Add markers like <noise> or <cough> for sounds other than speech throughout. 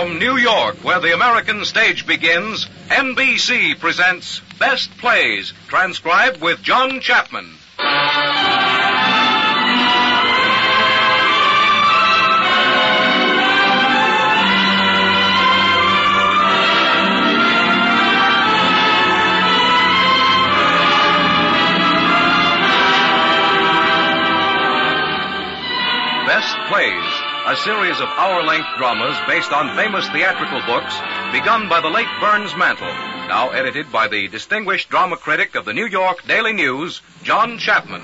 From New York, where the American stage begins, NBC presents Best Plays, transcribed with John Chapman. Best Plays, a series of hour length dramas based on famous theatrical books, begun by the late Burns Mantle, now edited by the distinguished drama critic of the New York Daily News, John Chapman.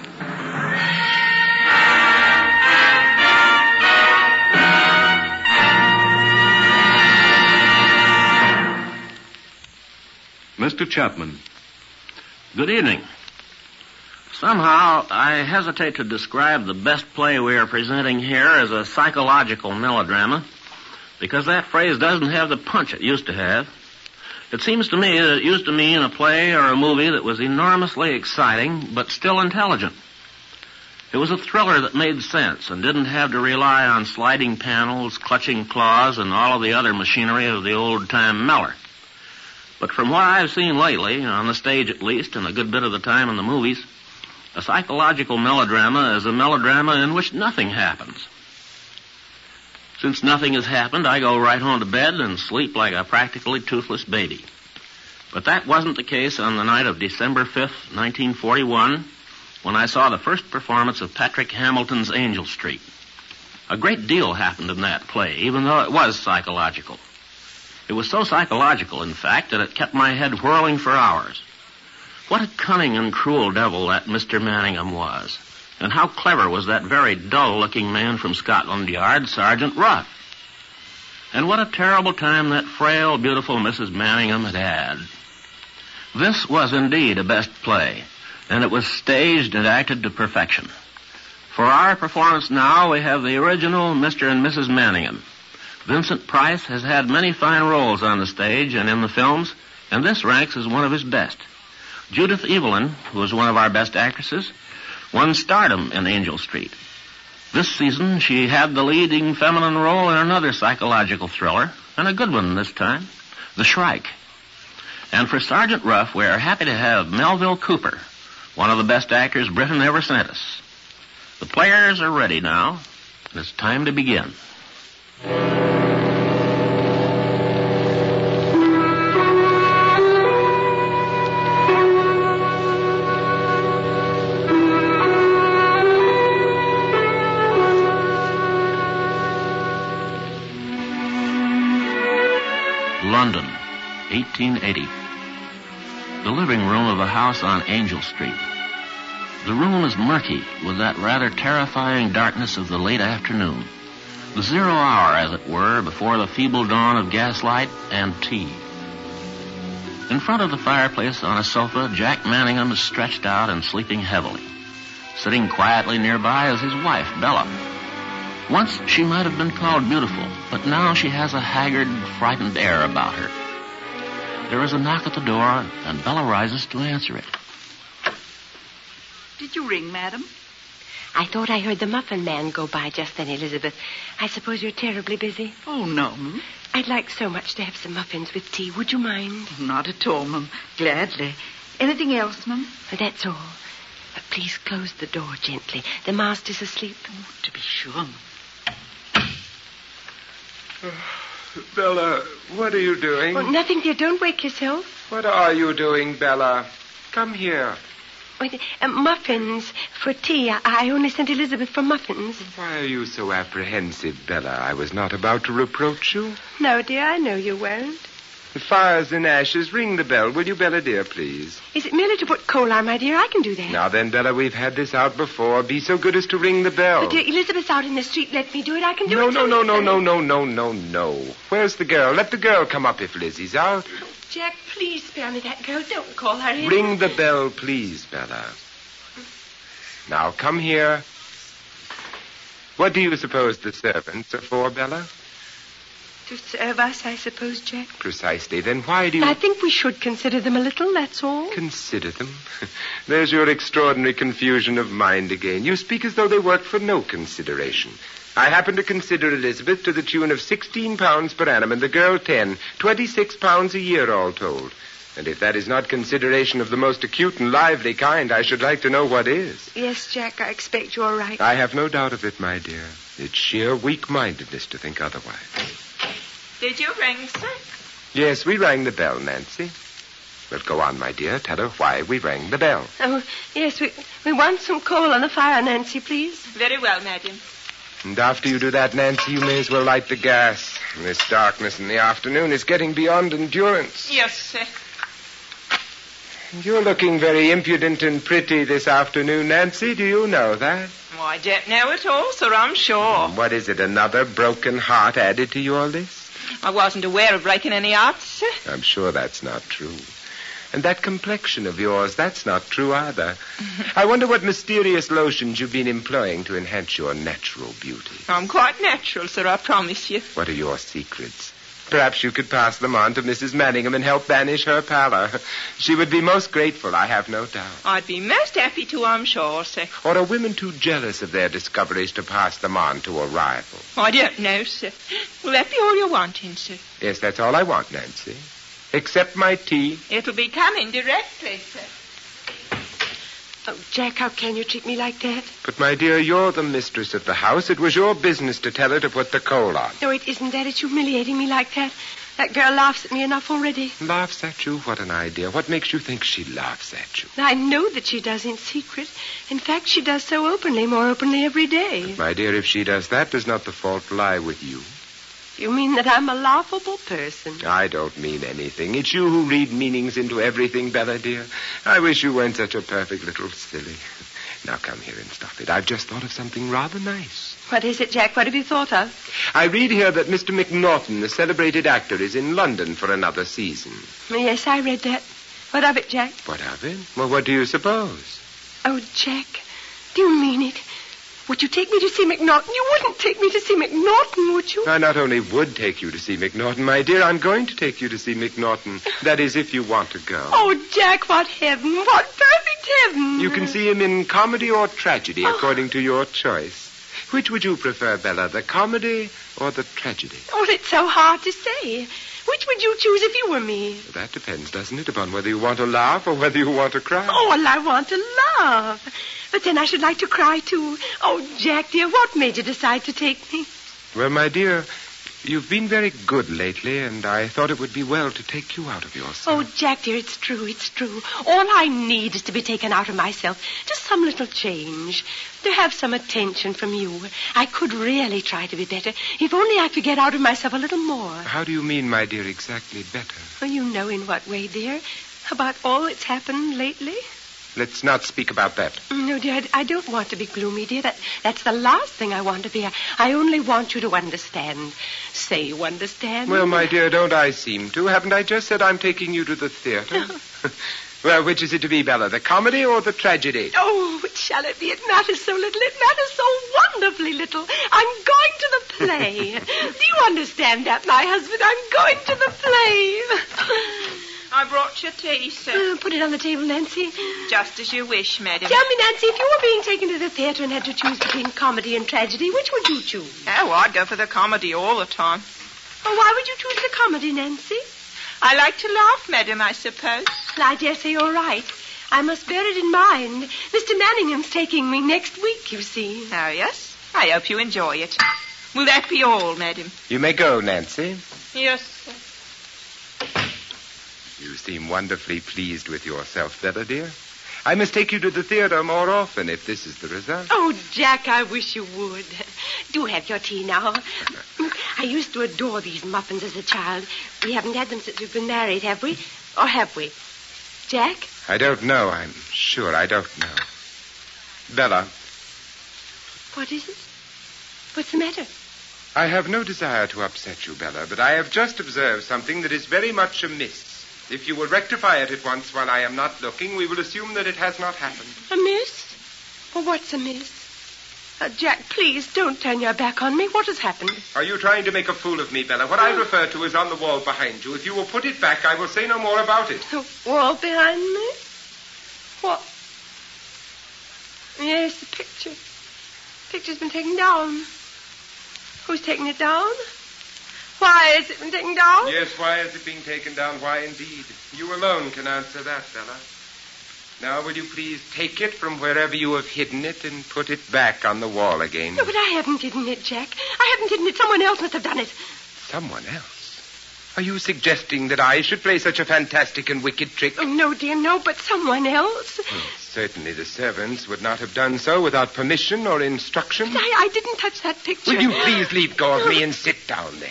Mr. Chapman. Good evening. Somehow, I hesitate to describe the best play we are presenting here as a psychological melodrama, because that phrase doesn't have the punch it used to have. It seems to me that it used to mean a play or a movie that was enormously exciting, but still intelligent. It was a thriller that made sense and didn't have to rely on sliding panels, clutching claws, and all of the other machinery of the old-time Meller. But from what I've seen lately, on the stage at least, and a good bit of the time in the movies, a psychological melodrama is a melodrama in which nothing happens. Since nothing has happened, I go right home to bed and sleep like a practically toothless baby. But that wasn't the case on the night of December 5th, 1941, when I saw the first performance of Patrick Hamilton's Angel Street. A great deal happened in that play, even though it was psychological. It was so psychological, in fact, that it kept my head whirling for hours. What a cunning and cruel devil that Mr. Manningham was. And how clever was that very dull-looking man from Scotland Yard, Sergeant Rough. And what a terrible time that frail, beautiful Mrs. Manningham had had. This was indeed a best play, and it was staged and acted to perfection. For our performance now, we have the original Mr. and Mrs. Manningham. Vincent Price has had many fine roles on the stage and in the films, and this ranks as one of his best. Judith Evelyn, who is one of our best actresses, won stardom in Angel Street. This season, she had the leading feminine role in another psychological thriller, and a good one this time, The Shrike. And for Sergeant Rough, we are happy to have Melville Cooper, one of the best actors Britain ever sent us. The players are ready now, and it's time to begin. 1880. The living room of a house on Angel Street. The room is murky with that rather terrifying darkness of the late afternoon. The zero hour, as it were, before the feeble dawn of gaslight and tea. In front of the fireplace on a sofa, Jack Manningham is stretched out and sleeping heavily. Sitting quietly nearby is his wife, Bella. Once she might have been called beautiful, but now she has a haggard, frightened air about her. There is a knock at the door, and Bella rises to answer it. Did you ring, madam? I thought I heard the muffin man go by just then, Elizabeth. I suppose you're terribly busy. Oh, no, ma'am. I'd like so much to have some muffins with tea. Would you mind? Not at all, ma'am. Gladly. Anything else, ma'am? That's all. But please close the door gently. The master's asleep. Oh, to be sure, ma'am. <sighs> Oh. Bella, what are you doing? Oh, nothing, dear. Don't wake yourself. What are you doing, Bella? Come here. Oh, uh, muffins for tea. I, I only sent Elizabeth for muffins. Why are you so apprehensive, Bella? I was not about to reproach you. No, dear, I know you won't. The fire's in ashes. Ring the bell, will you, Bella, dear, please? Is it merely to put coal on, my dear? I can do that. Now then, Bella, we've had this out before. Be so good as to ring the bell. But, dear, Elizabeth's out in the street. Let me do it. I can do no, it. no, no, no, no, no, no, no, no. Where's the girl? Let the girl come up if Lizzie's out. Jack, please spare me that girl. Don't call her in. Ring the bell, please, Bella. Now, come here. What do you suppose the servants are for, Bella? To serve us, I suppose, Jack. Precisely. Then why do you I think we should consider them a little, that's all. consider them? <laughs> There's your extraordinary confusion of mind again. You speak as though they worked for no consideration. I happen to consider Elizabeth to the tune of 16 pounds per annum and the girl 10, 26 pounds a year all told. And if that is not consideration of the most acute and lively kind, I should like to know what is. Yes, Jack, I expect you're right. I have no doubt of it, my dear. It's sheer weak-mindedness to think otherwise. Did you ring, sir? Yes, we rang the bell, Nancy. But go on, my dear. Tell her why we rang the bell. Oh, yes, we, we want some coal on the fire, Nancy, please. Very well, madam. And after you do that, Nancy, you may as well light the gas. This darkness in the afternoon is getting beyond endurance. Yes, sir. You're looking very impudent and pretty this afternoon, Nancy. Do you know that? Oh, I don't know at all, sir, I'm sure. What is it, another broken heart added to your list? I wasn't aware of breaking any hearts. I'm sure that's not true. And that complexion of yours, that's not true either. <laughs> I wonder what mysterious lotions you've been employing to enhance your natural beauty. I'm quite natural, sir, I promise you. What are your secrets? Perhaps you could pass them on to Mrs. Manningham and help banish her pallor. She would be most grateful, I have no doubt. I'd be most happy to, I'm sure, sir. Or are women too jealous of their discoveries to pass them on to a rival? I don't know, sir. Will that be all you're wanting, sir? Yes, that's all I want, Nancy. Except my tea. It'll be coming directly, sir. Oh, Jack, how can you treat me like that? But, my dear, you're the mistress of the house. It was your business to tell her to put the coal on. No, it isn't that. It's humiliating me like that. That girl laughs at me enough already. Laughs at you? What an idea. What makes you think she laughs at you? I know that she does in secret. In fact, she does so openly, more openly every day. My dear, if she does that, does not the fault lie with you? You mean that I'm a laughable person? I don't mean anything. It's you who read meanings into everything, Bella, dear. I wish you weren't such a perfect little silly. Now come here and stop it. I've just thought of something rather nice. What is it, Jack? What have you thought of? I read here that Mr. McNaughton, the celebrated actor, is in London for another season. Yes, I read that. What of it, Jack? What of it? Well, what do you suppose? Oh, Jack, do you mean it? Would you take me to see McNaughton? You wouldn't take me to see McNaughton, would you? I not only would take you to see McNaughton, my dear, I'm going to take you to see McNaughton. That is, if you want to go. Oh, Jack, what heaven. What perfect heaven. You can see him in comedy or tragedy, oh. according to your choice. Which would you prefer, Bella, the comedy or the tragedy? Oh, it's so hard to say. Which would you choose if you were me? That depends, doesn't it, upon whether you want to laugh or whether you want to cry? Oh, well, I want to laugh. But then I should like to cry, too. Oh, Jack, dear, what made you decide to take me? Well, my dear, you've been very good lately, and I thought it would be well to take you out of yourself. Oh, Jack, dear, it's true, it's true. All I need is to be taken out of myself. Just some little change. To have some attention from you. I could really try to be better. If only I could get out of myself a little more. How do you mean, my dear, exactly better? Oh, you know in what way, dear. About all that's happened lately. Let's not speak about that. Mm, no, dear, I, don't want to be gloomy, dear. That, that's the last thing I want to be. I, I only want you to understand. Say you understand. Well, my dear, don't I seem to? Haven't I just said I'm taking you to the theater? <laughs> <laughs> well, which is it to be, Bella, the comedy or the tragedy? Oh, which shall it be? It matters so little. It matters so wonderfully little. I'm going to the play. <laughs> Do you understand that, my husband? I'm going to the play. I brought your tea, sir. Uh, put it on the table, Nancy. Just as you wish, madam. Tell me, Nancy, if you were being taken to the theater and had to choose between comedy and tragedy, which would you choose? Oh, I'd go for the comedy all the time. Oh, why would you choose the comedy, Nancy? I like to laugh, madam, I suppose. Well, I dare say you're right. I must bear it in mind. Mr. Manningham's taking me next week, you see. Oh, yes? I hope you enjoy it. Will that be all, madam? You may go, Nancy. Yes, sir. You seem wonderfully pleased with yourself, Bella, dear. I must take you to the theater more often if this is the result. Oh, Jack, I wish you would. Do have your tea now. I used to adore these muffins as a child. We haven't had them since we've been married, have we? Or have we? Jack? I don't know. I'm sure I don't know. Bella, What is it? What's the matter? I have no desire to upset you, Bella, but I have just observed something that is very much amiss. If you will rectify it at once while I am not looking, we will assume that it has not happened. A miss? Well, what's a miss? Uh, Jack, please don't turn your back on me. What has happened? Are you trying to make a fool of me, Bella? What I refer to is on the wall behind you. If you will put it back, I will say no more about it. The wall behind me? What? Yes, the picture. The Picture's been taken down. Who's taken it down? Why has it been taken down? Yes, why is it being taken down? Why, indeed? You alone can answer that, Bella. Now, will you please take it from wherever you have hidden it and put it back on the wall again? No, but I haven't hidden it, Jack. I haven't hidden it. Someone else must have done it. Someone else? Are you suggesting that I should play such a fantastic and wicked trick? Oh, no, dear, no, but someone else. Certainly the servants would not have done so without permission or instruction. I, I didn't touch that picture. Will you please leave go of me and sit down there?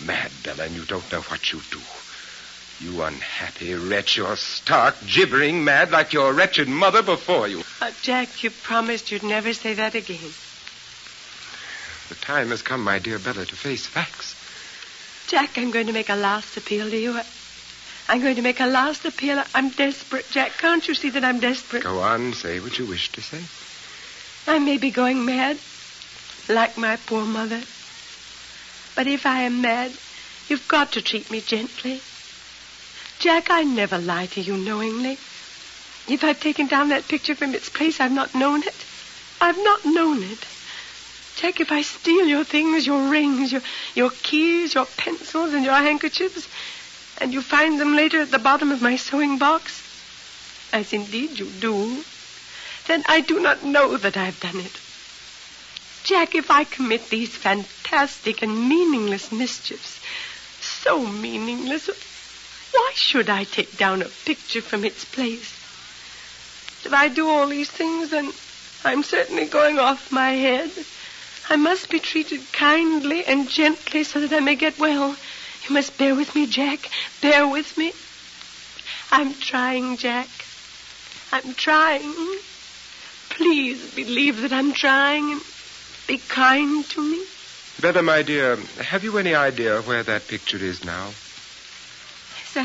Mad, Bella, and you don't know what you do. You unhappy wretch, you're stark, gibbering mad like your wretched mother before you. Uh, Jack, you promised you'd never say that again. The time has come, my dear Bella, to face facts. Jack, I'm going to make a last appeal to you. I'm going to make a last appeal. I'm desperate, Jack. Can't you see that I'm desperate? Go on, say what you wish to say. I may be going mad, like my poor mother. But if I am mad, you've got to treat me gently. Jack, I never lie to you knowingly. If I've taken down that picture from its place, I've not known it. I've not known it. Jack, if I steal your things, your rings, your, your keys, your pencils, and your handkerchiefs, and you find them later at the bottom of my sewing box, as indeed you do, then I do not know that I've done it. Jack, if I commit these fantastic and meaningless mischiefs, so meaningless, why should I take down a picture from its place? If I do all these things, then I'm certainly going off my head. I must be treated kindly and gently so that I may get well. You must bear with me, Jack. Bear with me. I'm trying, Jack. I'm trying. Please believe that I'm trying and be kind to me. Bella, my dear, have you any idea where that picture is now? Yes,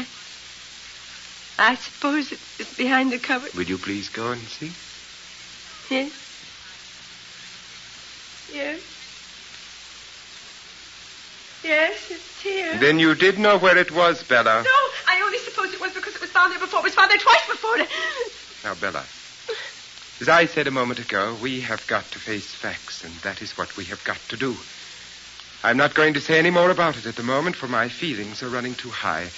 I. I suppose it's behind the cupboard. Will you please go and see? Yes. Yes. Yes, it's here. Then you did know where it was, Bella. No, I only supposed it was because it was found there before. It was found there twice before. Now, Bella, as I said a moment ago, we have got to face facts, and that is what we have got to do. I'm not going to say any more about it at the moment, for my feelings are running too high.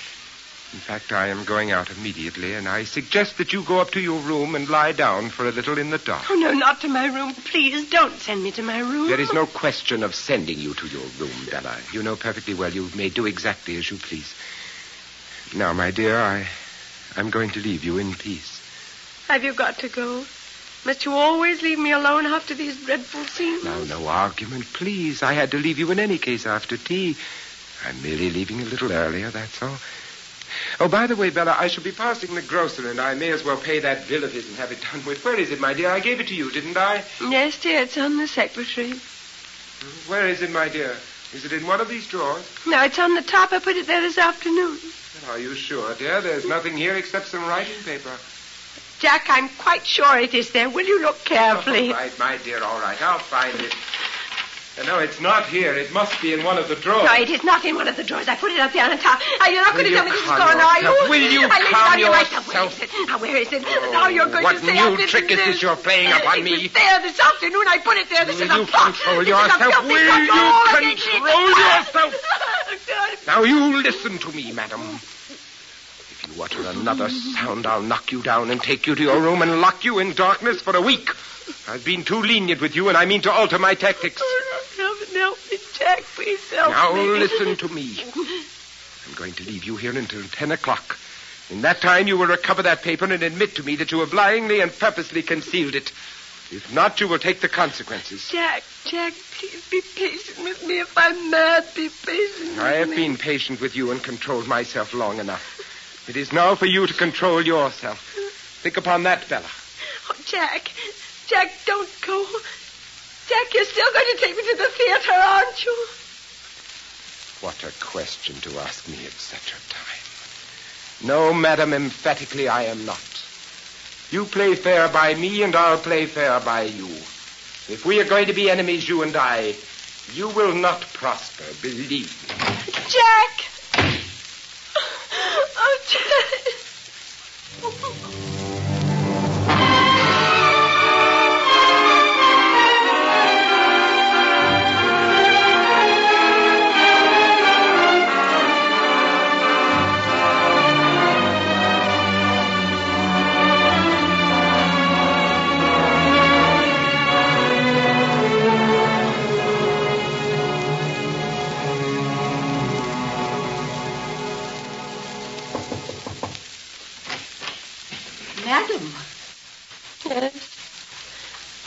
In fact, I am going out immediately, and I suggest that you go up to your room and lie down for a little in the dark. Oh, no, not to my room. Please don't send me to my room. There is no question of sending you to your room, Bella. You know perfectly well you may do exactly as you please. Now, my dear, I, I'm going to leave you in peace. Have you got to go? Must you always leave me alone after these dreadful scenes? Now, no argument, please. I had to leave you in any case after tea. I'm merely leaving a little earlier, that's all. Oh, by the way, Bella, I shall be passing the grocer, and I may as well pay that bill of his and have it done with. Where is it, my dear? I gave it to you, didn't I? Yes, dear, it's on the secretary. Where is it, my dear? Is it in one of these drawers? No, it's on the top. I put it there this afternoon. Are you sure, dear? There's nothing here except some writing paper. Jack, I'm quite sure it is there. Will you look carefully? All right, my dear, all right. I'll find it. Uh, no, it's not here. It must be in one of the drawers. No, it is not in one of the drawers. I put it up there on the top. Are you not going to tell me this is gone, are you? Will you I it calm on your right. Where yourself? is it? Now, where is it? now you're going what to say new I didn't trick is this you're playing upon it me? was there this afternoon. I put it there. This Will is a you plot. control This yourself? Will you all against me. control yourself? <laughs> Now, you listen to me, madam. Utter another sound, I'll knock you down and take you to your room and lock you in darkness for a week. I've been too lenient with you, and I mean to alter my tactics. Oh, help me, help me, Jack. Please help Now, me. listen to me. I'm going to leave you here until 10 o'clock. In that time, you will recover that paper and admit to me that you have lyingly and purposely concealed it. If not, you will take the consequences. Jack, Jack, please be patient with me. If I'm mad, be patient with I have me. been patient with you and controlled myself long enough. It is now for you to control yourself. Think upon that, Bella. Oh, Jack, Jack, don't go. Jack, you're still going to take me to the theater, aren't you? What a question to ask me at such a time. No, madam, emphatically I am not. You play fair by me, and I'll play fair by you. If we are going to be enemies, you and I, you will not prosper, believe me. Jack! Oh, <laughs> Jack!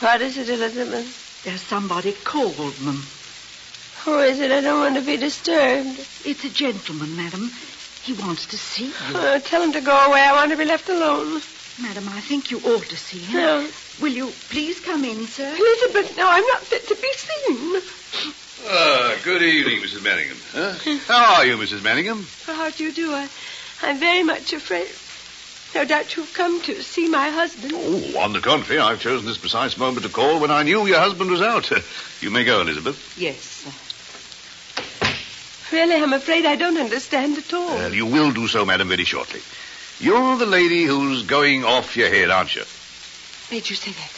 What is it, Elizabeth? there's somebody called, ma'am. Who is it? I don't want to be disturbed. It's a gentleman, madam. He wants to see you. Oh, tell him to go away. I want to be left alone. Madam, I think you ought to see him. No. Will you please come in, sir? Elizabeth, no, I'm not fit to be seen. Ah, good evening, Mrs. Manningham. Huh? How are you, Mrs. Manningham? How do you do? I, I'm very much afraid. No doubt you've come to see my husband. Oh, on the contrary, I've chosen this precise moment to call when I knew your husband was out. <laughs> You may go, Elizabeth. Yes, sir. Really, I'm afraid I don't understand at all. Well, you will do so, madam, very shortly. You're the lady who's going off your head, aren't you? Made you say that?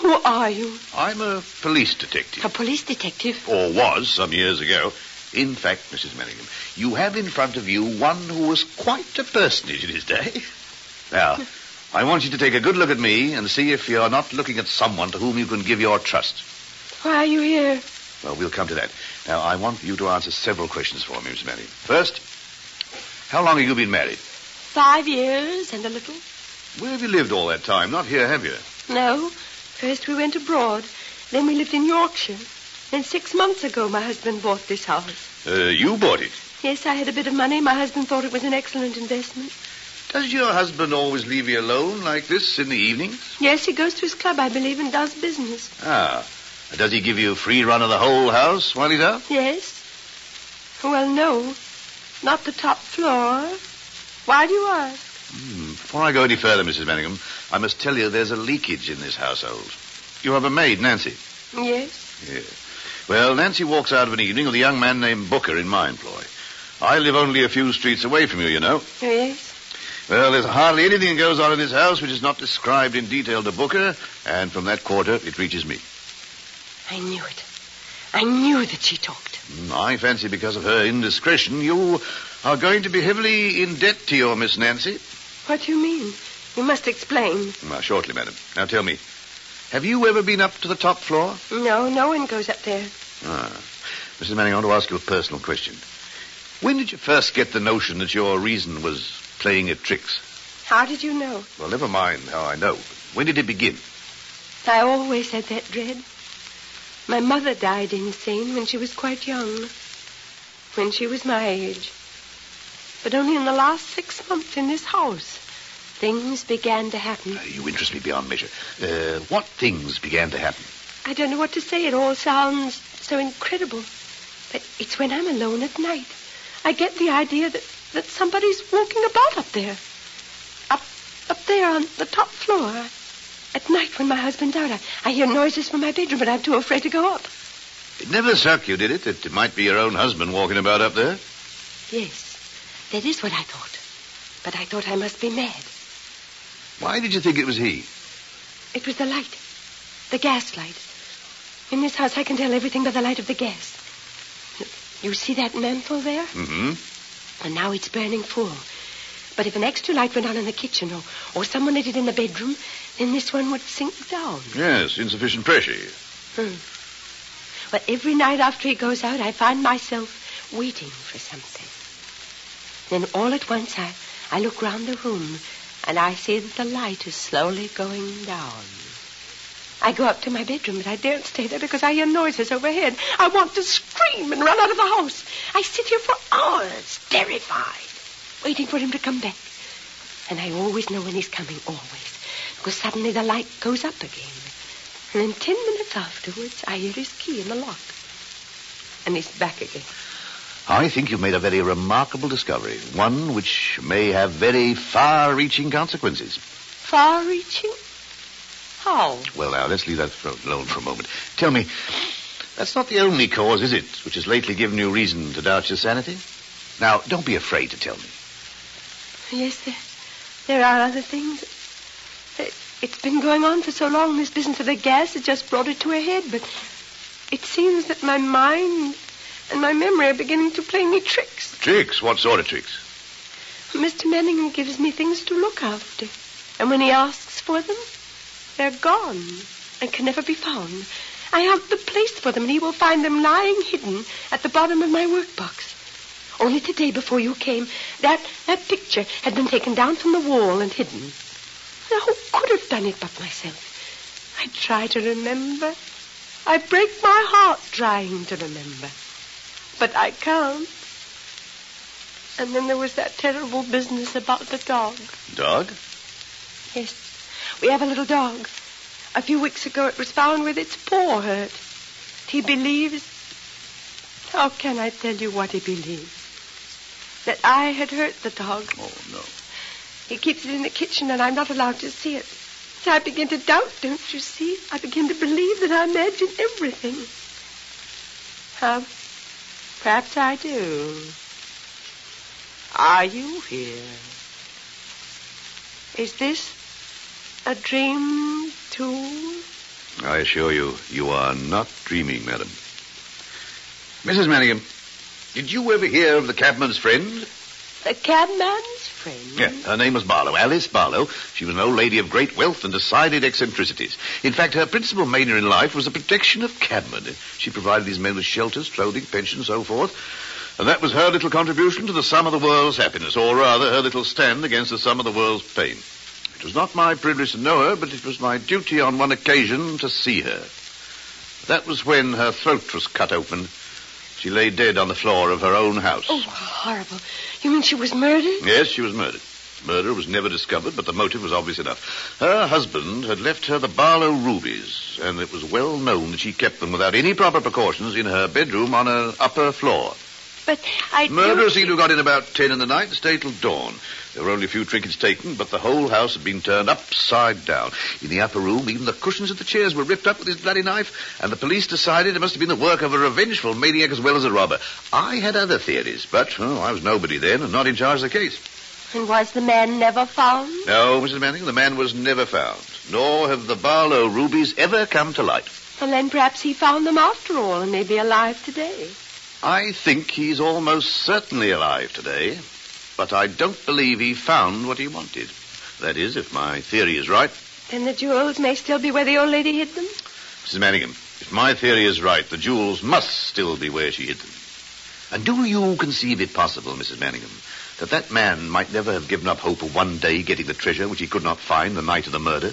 Who are you? I'm a police detective. A police detective? Or was some years ago. In fact, Mrs. Manningham, you have in front of you one who was quite a personage in his day. Now, I want you to take a good look at me and see if you're not looking at someone to whom you can give your trust. Why are you here? Well, we'll come to that. Now, I want you to answer several questions for me, Miss Manningham. First, how long have you been married? Five years and a little. Where have you lived all that time? Not here, have you? No. First we went abroad. Then we lived in Yorkshire. Then six months ago my husband bought this house. Uh, you bought it. Yes, I had a bit of money. My husband thought it was an excellent investment. Does your husband always leave you alone like this in the evenings? Yes, he goes to his club, I believe, and does business. Ah. Does he give you a free run of the whole house while he's out? Yes. Well, no. Not the top floor. Why do you ask? Hmm. Before I go any further, Mrs. Manningham, I must tell you there's a leakage in this household. You have a maid, Nancy. Yes. Yes. Well, Nancy walks out of an evening with a young man named Booker in my employ. I live only a few streets away from you, you know. Yes. Well, there's hardly anything that goes on in this house which is not described in detail to Booker, and from that quarter it reaches me. I knew it. I knew that she talked. Hmm, I fancy because of her indiscretion, you are going to be heavily in debt to your Miss Nancy. What do you mean? You must explain. Well, shortly, madam. Now tell me, have you ever been up to the top floor? No, no one goes up there. Ah. Mrs. Manning, I want to ask you a personal question. When did you first get the notion that your reason was playing at tricks? How did you know? Well, never mind how I know. When did it begin? I always had that dread. My mother died insane when she was quite young. When she was my age. But only in the last six months in this house, things began to happen. Uh, you interest me beyond measure. Uh, what things began to happen? I don't know what to say. It all sounds so incredible. But it's when I'm alone at night. I get the idea that, that somebody's walking about up there. Up up there on the top floor. At night when my husband's out, I, I hear noises from my bedroom, but I'm too afraid to go up. It never struck you, did it, that it might be your own husband walking about up there? Yes, that is what I thought. But I thought I must be mad. Why did you think it was he? It was the light. The gas light. In this house, I can tell everything by the light of the gas. You see that mantle there? Mm-hmm. And now it's burning full. But if an extra light went on in the kitchen or, or someone lit it in the bedroom, then this one would sink down. Yes, insufficient pressure. Hmm. But every night after he goes out, I find myself waiting for something. Then all at once, I, I look round the room and I see that the light is slowly going down. I go up to my bedroom, but I daren't stay there because I hear noises overhead. I want to scream and run out of the house. I sit here for hours, terrified, waiting for him to come back. And I always know when he's coming, always, because suddenly the light goes up again. And then ten minutes afterwards, I hear his key in the lock. And he's back again. I think you've made a very remarkable discovery, one which may have very far-reaching consequences. far-reaching? How? Well, now, let's leave that alone for a moment. Tell me, that's not the only cause, is it, which has lately given you reason to doubt your sanity? Now, don't be afraid to tell me. Yes, there, there are other things. It, it's been going on for so long, this business of the gas has just brought it to a head, but it seems that my mind and my memory are beginning to play me tricks. Tricks? What sort of tricks? Mr. Manningham gives me things to look after, and when he asks for them, they're gone and can never be found. I have the place for them, and he will find them lying hidden at the bottom of my workbox. Only today, before you came, that, that picture had been taken down from the wall and hidden. Now, who could have done it but myself? I try to remember. I break my heart trying to remember. But I can't. And then there was that terrible business about the dog. Dog? Yes. We have a little dog. A few weeks ago it was found with its paw hurt. He believes. How can I tell you what he believes? That I had hurt the dog. Oh, no. He keeps it in the kitchen and I'm not allowed to see it. So I begin to doubt, don't you see? I begin to believe that I imagine everything. Um, perhaps I do. Are you here? Is this a dream, too? I assure you, you are not dreaming, madam. Mrs. Manningham, did you ever hear of the cabman's friend? The cabman's friend? Yeah, her name was Barlow, Alice Barlow. She was an old lady of great wealth and decided eccentricities. In fact, her principal mania in life was the protection of cabmen. She provided these men with shelters, clothing, pensions, and so forth. And that was her little contribution to the sum of the world's happiness, or rather, her little stand against the sum of the world's pain. It was not my privilege to know her, but it was my duty on one occasion to see her. That was when her throat was cut open. She lay dead on the floor of her own house. Oh, horrible. You mean she was murdered? Yes, she was murdered. Murder was never discovered, but the motive was obvious enough. Her husband had left her the Barlow rubies, and it was well known that she kept them without any proper precautions in her bedroom on an upper floor. But I Murderer seemed to have got in about ten in the night and stayed till dawn. There were only a few trinkets taken, but the whole house had been turned upside down. In the upper room, even the cushions of the chairs were ripped up with his bloody knife, and the police decided it must have been the work of a revengeful maniac as well as a robber. I had other theories, but oh, I was nobody then and not in charge of the case. And was the man never found? No, Mrs. Manning, the man was never found, nor have the Barlow rubies ever come to light. Well, then perhaps he found them after all and may be alive today. I think he's almost certainly alive today, but I don't believe he found what he wanted. That is, if my theory is right. Then the jewels may still be where the old lady hid them? Mrs. Manningham, if my theory is right, the jewels must still be where she hid them. And do you conceive it possible, Mrs. Manningham, that that man might never have given up hope of one day getting the treasure which he could not find the night of the murder?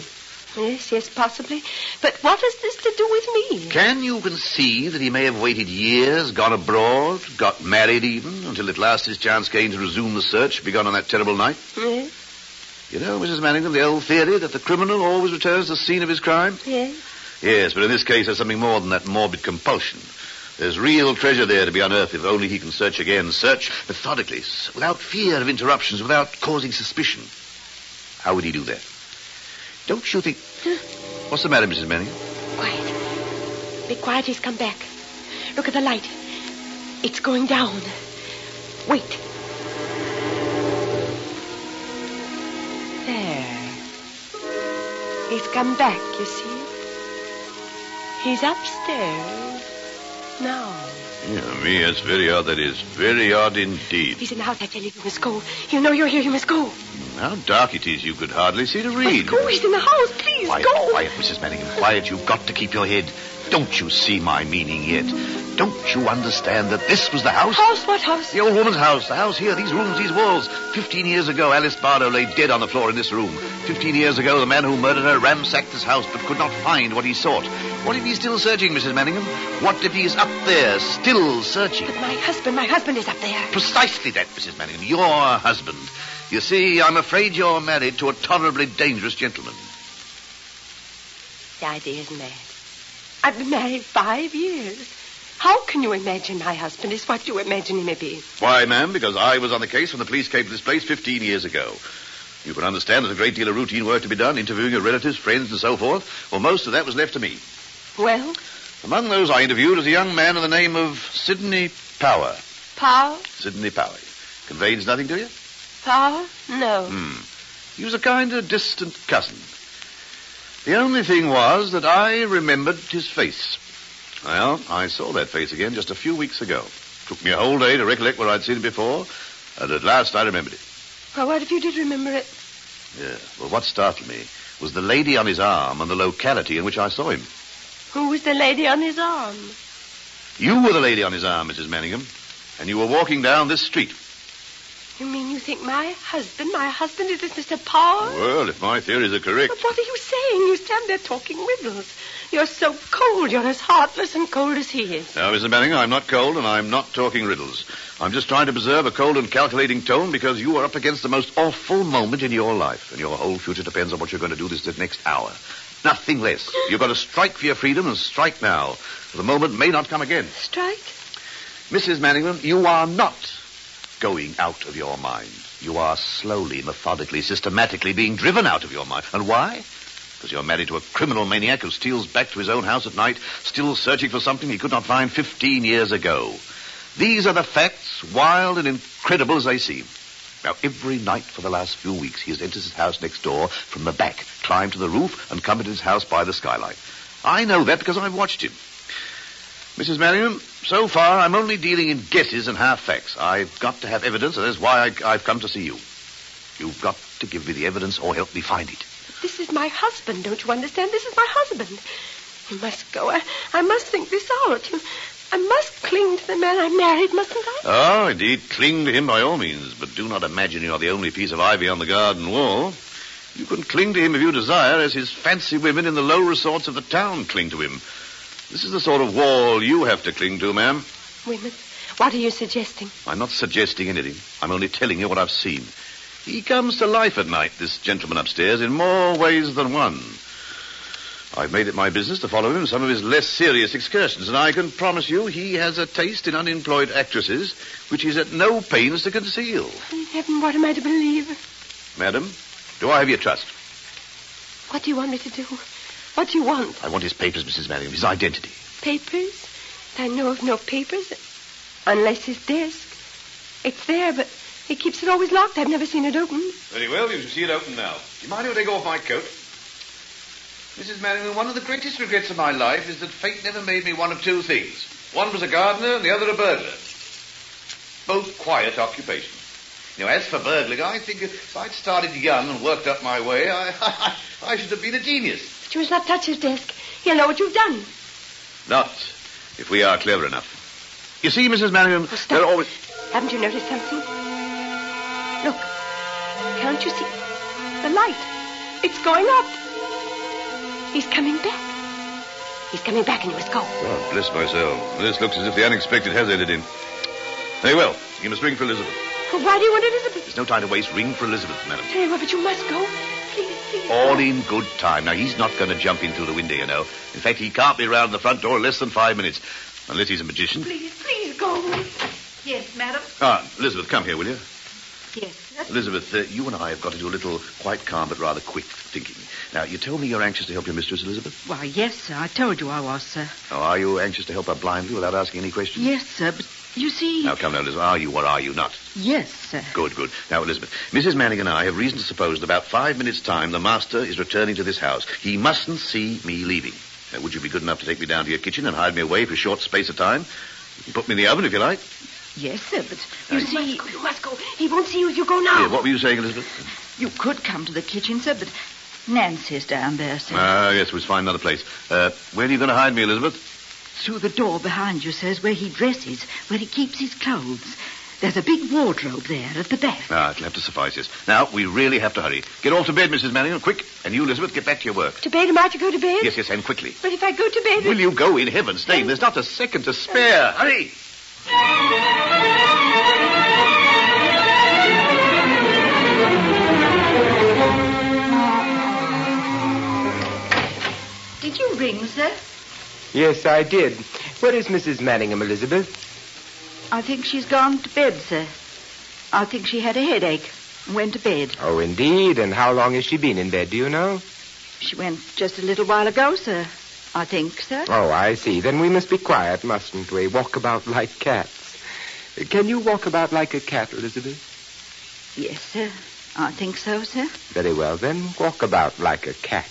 Yes, yes, possibly. But what has this to do with me? Can you conceive that he may have waited years, gone abroad, got married even, until at last his chance came to resume the search begun on that terrible night? Yes, You know, Mrs. Manningham, the old theory that the criminal always returns to the scene of his crime? yes. Yes, but in this case there's something more than that morbid compulsion. There's real treasure there to be unearthed if only he can search again. Search methodically, without fear of interruptions, without causing suspicion. How would he do that? Don't you think... What's the matter, Mrs. Manning? Quiet. Be quiet, he's come back. Look at the light. It's going down. Wait. There. He's come back, you see. He's upstairs now. Yeah, me, it's very odd, that is. Very odd indeed. He's in the house. I tell you, you must go. You know you're here. You must go. How dark it is, you could hardly see to read. Go. He's in the house. Please Quiet, go. quiet, Mrs. Manningham. Quiet. You've got to keep your head. Don't you see my meaning yet? Don't you understand that this was the house? House? What house? The old woman's house. The house here. These rooms, these walls. Fifteen years ago, Alice Barlow lay dead on the floor in this room. Fifteen years ago, the man who murdered her ransacked this house but could not find what he sought. What if he's still searching, Mrs. Manningham? What if he's up there, still searching? But my husband, my husband is up there. Precisely that, Mrs. Manningham. Your husband. You see, I'm afraid you're married to a tolerably dangerous gentleman. The idea is mad. I've been married five years. How can you imagine my husband is what you imagine he may be? Why, ma'am, because I was on the case when the police came to this place 15 years ago. You can understand there's a great deal of routine work to be done, interviewing your relatives, friends, and so forth. Well, most of that was left to me. Well, Among those I interviewed was a young man of the name of Sidney Power. Power? Sidney Power. Conveys nothing to you? Power? No. Hmm. He was a kind of distant cousin. The only thing was that I remembered his face. Well, I saw that face again just a few weeks ago. Took me a whole day to recollect where I'd seen it before, and at last I remembered it. Well, what if you did remember it? Yeah. Well, what startled me was the lady on his arm and the locality in which I saw him. Who was the lady on his arm? You were the lady on his arm, Mrs. Manningham, and you were walking down this street. You mean you think my husband, my husband is this Mr. Power? Well, if my theories are correct. But what are you saying? You stand there talking riddles. You're so cold. You're as heartless and cold as he is. Now, Mrs. Manning, I'm not cold and I'm not talking riddles. I'm just trying to preserve a cold and calculating tone because you are up against the most awful moment in your life, and your whole future depends on what you're going to do this next hour. Nothing less. You've got to strike for your freedom and strike now. For the moment may not come again. Strike? Mrs. Manningham, you are not going out of your mind. You are slowly, methodically, systematically being driven out of your mind. And why? Because you're married to a criminal maniac who steals back to his own house at night, still searching for something he could not find 15 years ago. These are the facts, wild and incredible as they seem. Now, every night for the last few weeks, he has entered his house next door from the back, climbed to the roof, and come into his house by the skylight. I know that because I've watched him. Mrs. Merriam, so far I'm only dealing in guesses and half facts. I've got to have evidence, and that's why I, I've come to see you. You've got to give me the evidence or help me find it. This is my husband, don't you understand? This is my husband. You must go. I, I must think this out. You, I must cling to the man I married, mustn't I? Oh, indeed, cling to him by all means, but do not imagine you are the only piece of ivy on the garden wall. You can cling to him if you desire, as his fancy women in the low resorts of the town cling to him. This is the sort of wall you have to cling to, ma'am. Women, what are you suggesting? I'm not suggesting anything. I'm only telling you what I've seen. He comes to life at night, this gentleman upstairs, in more ways than one. I've made it my business to follow him in some of his less serious excursions, and I can promise you he has a taste in unemployed actresses which he's at no pains to conceal. In heaven, what am I to believe? Madam, do I have your trust? What do you want me to do? What do you want? I want his papers, Mrs. Manningham, his identity. Papers? I know of no papers. Unless his desk. It's there, but he keeps it always locked. I've never seen it open. Very well, you shall see it open now. Do you mind if I take off my coat? Mrs. Manningham, one of the greatest regrets of my life is that fate never made me one of two things. One was a gardener and the other a burglar. Both quiet occupations. Now, as for burgling, I think if I'd started young and worked up my way, I, <laughs> I, I should have been a genius. You must not touch his desk. He'll know what you've done. Not if we are clever enough. You see, Mrs. Manningham, Oh, are always... Haven't you noticed something? Look. Can't you see? The light. It's going up. He's coming back. He's coming back and you must go. Oh, bless myself. This looks as if the unexpected has ended in. Very well. You must ring for Elizabeth. Well, why do you want Elizabeth? There's no time to waste. Ring for Elizabeth, madam. Very well, but you must go. All in good time. Now, he's not going to jump in through the window, you know. In fact, he can't be round the front door in less than five minutes. Unless he's a magician. Please, please go. Yes, madam. Ah, Elizabeth, come here, will you? Yes. Elizabeth, uh, you and I have got to do a little quite calm but rather quick thinking. Now, you told me you're anxious to help your mistress, Elizabeth. Why, yes, sir. I told you I was, sir. Now, are you anxious to help her blindly without asking any questions? Yes, sir, but you see. Now, come now, Elizabeth. Are you or are you not? Yes, sir. Good, good. Now, Elizabeth, Mrs. Manning and I have reason to suppose that about five minutes' time the master is returning to this house. He mustn't see me leaving. Now, would you be good enough to take me down to your kitchen and hide me away for a short space of time? You can put me in the oven if you like. Yes, sir, but you You see, must go. You must go. He won't see you if you go now. Here, what were you saying, Elizabeth? you could come to the kitchen, sir, but Nancy's down there, sir. Ah, yes, we'll find another place. Uh, where are you going to hide me, Elizabeth? Through the door behind you, sir, is where he dresses, where he keeps his clothes. There's a big wardrobe there at the back. Ah, it'll have to suffice us. Now, we really have to hurry. Get off to bed, Mrs. Manning, quick. And you, Elizabeth, get back to your work. To bed? Am I to go to bed? Yes, yes, and quickly. But if I go to bed... Will you go in heaven's name? There's not a second to spare. Hurry! Did you ring, sir? Yes, I did. Where is Mrs. Manningham, Elizabeth? I think she's gone to bed, sir. I think she had a headache. and went to bed. Oh, indeed. And how long has she been in bed, do you know? She went just a little while ago, sir. I think, sir. Oh, I see. Then we must be quiet, mustn't we? Walk about like cats. Can you walk about like a cat, Elizabeth? Yes, sir. I think so, sir. Very well, then walk about like a cat.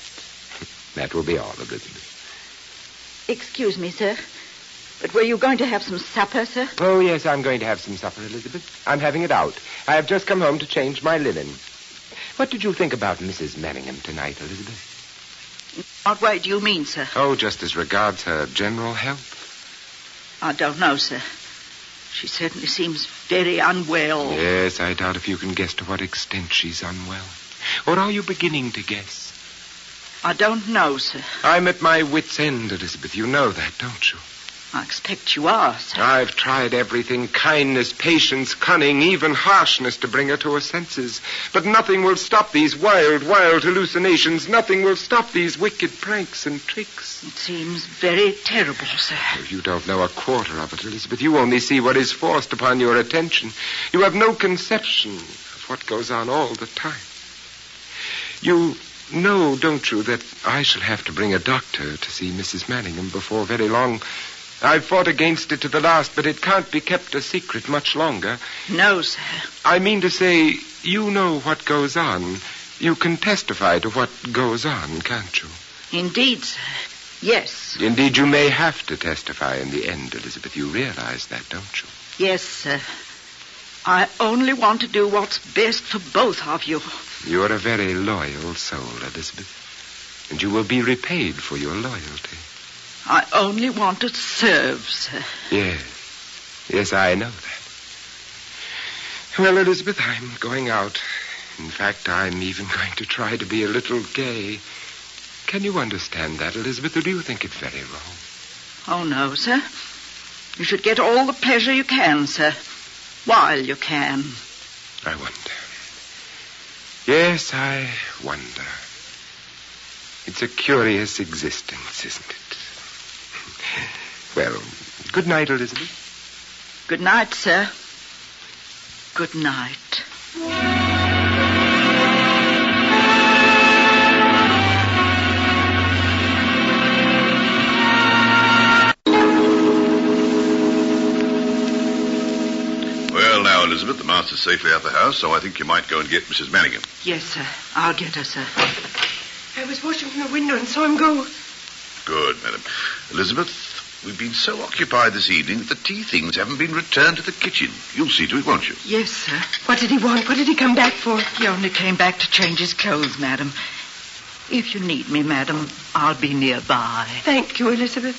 <laughs> that will be all, Elizabeth. Excuse me, sir. But were you going to have some supper, sir? Oh, yes, I'm going to have some supper, Elizabeth. I'm having it out. I have just come home to change my linen. What did you think about Mrs. Manningham tonight, Elizabeth? What way do you mean, sir? Oh, just as regards her general health. I don't know, sir. She certainly seems very unwell. Yes, I doubt if you can guess to what extent she's unwell. Or are you beginning to guess? I don't know, sir. I'm at my wit's end, Elizabeth. You know that, don't you? I expect you are, sir. I've tried everything kindness, patience, cunning, even harshness to bring her to her senses. But nothing will stop these wild, wild hallucinations. Nothing will stop these wicked pranks and tricks. It seems very terrible, sir. Oh, you don't know a quarter of it, Elizabeth. You only see what is forced upon your attention. You have no conception of what goes on all the time. You know, don't you, that I shall have to bring a doctor to see Mrs. Manningham before very long. I've fought against it to the last, but it can't be kept a secret much longer. No, sir. I mean to say, you know what goes on. You can testify to what goes on, can't you? Indeed, sir. Yes. Indeed, you may have to testify in the end, Elizabeth. You realize that, don't you? Yes, sir. I only want to do what's best for both of you. You're a very loyal soul, Elizabeth. And you will be repaid for your loyalty. I only want to serve, sir. Yes. Yes, I know that. Well, Elizabeth, I'm going out. In fact, I'm even <laughs> going to try to be a little gay. Can you understand that, Elizabeth, or do you think it very wrong? Oh, no, sir. You should get all the pleasure you can, sir, while you can. I wonder. Yes, I wonder. It's a curious existence, isn't it? <laughs> Well, good night, Elizabeth. Good night, sir. Good night. Master's safely out the house, so I think you might go and get Mrs. Manningham. Yes, sir. I'll get her, sir. I was watching from the window and saw him go. Good, madam. Elizabeth, we've been so occupied this evening that the tea things haven't been returned to the kitchen. You'll see to it, won't you? Yes, sir. What did he want? What did he come back for? He only came back to change his clothes, madam. If you need me, madam, I'll be nearby. Thank you, Elizabeth.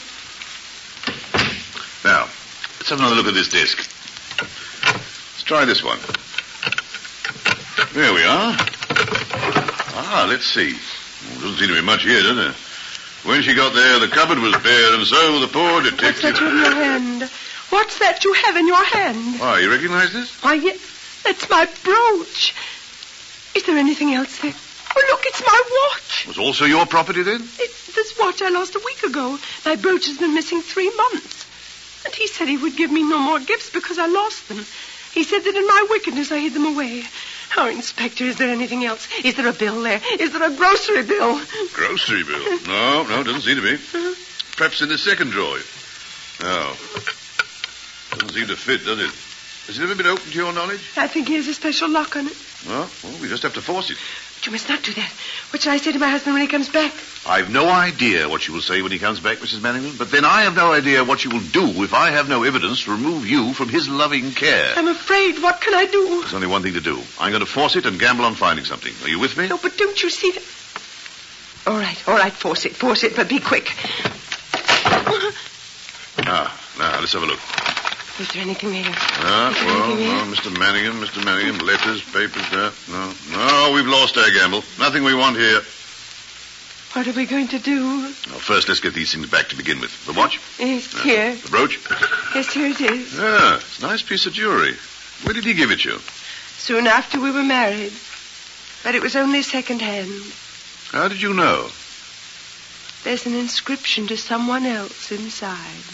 Now, let's have another look at this disc. Try this one. There we are. Ah, let's see. Oh, doesn't seem to be much here, does it? When she got there, the cupboard was bare, and so the poor detective. What's that you have in your hand? What's that you have in your hand? Why, you recognize this? Why, yes, that's my brooch. Is there anything else there? Oh, look, it's my watch. Was also your property then? It's this watch I lost a week ago. My brooch has been missing three months. And he said he would give me no more gifts because I lost them. He said that in my wickedness I hid them away. Oh, Inspector, is there anything else? Is there a bill there? Is there a grocery bill? Grocery bill. No, no, doesn't seem to be. Perhaps in the second drawer. No. Doesn't seem to fit, does it? Has it ever been opened to your knowledge? I think he has a special lock on it. Well, well, we just have to force it. You must not do that. What shall I say to my husband when he comes back? I've no idea what you will say when he comes back, Mrs. Manningham, but then I have no idea what you will do if I have no evidence to remove you from his loving care. I'm afraid. What can I do? There's only one thing to do. I'm going to force it and gamble on finding something. Are you with me? No, but don't you see that? All right, all right, force it, force it, but be quick. Ah, now, let's have a look. Is there anything here? Ah, there well, anything there? Mr. Manningham, Mr. Manningham, letters, papers, there. No, no, we've lost our gamble. Nothing we want here. What are we going to do? Well, first, let's get these things back to begin with. The watch? Yes, Uh, here. The brooch? Yes, here it is. Yeah, it's a nice piece of jewelry. Where did he give it you? Soon after we were married. But it was only second hand. How did you know? There's an inscription to someone else inside.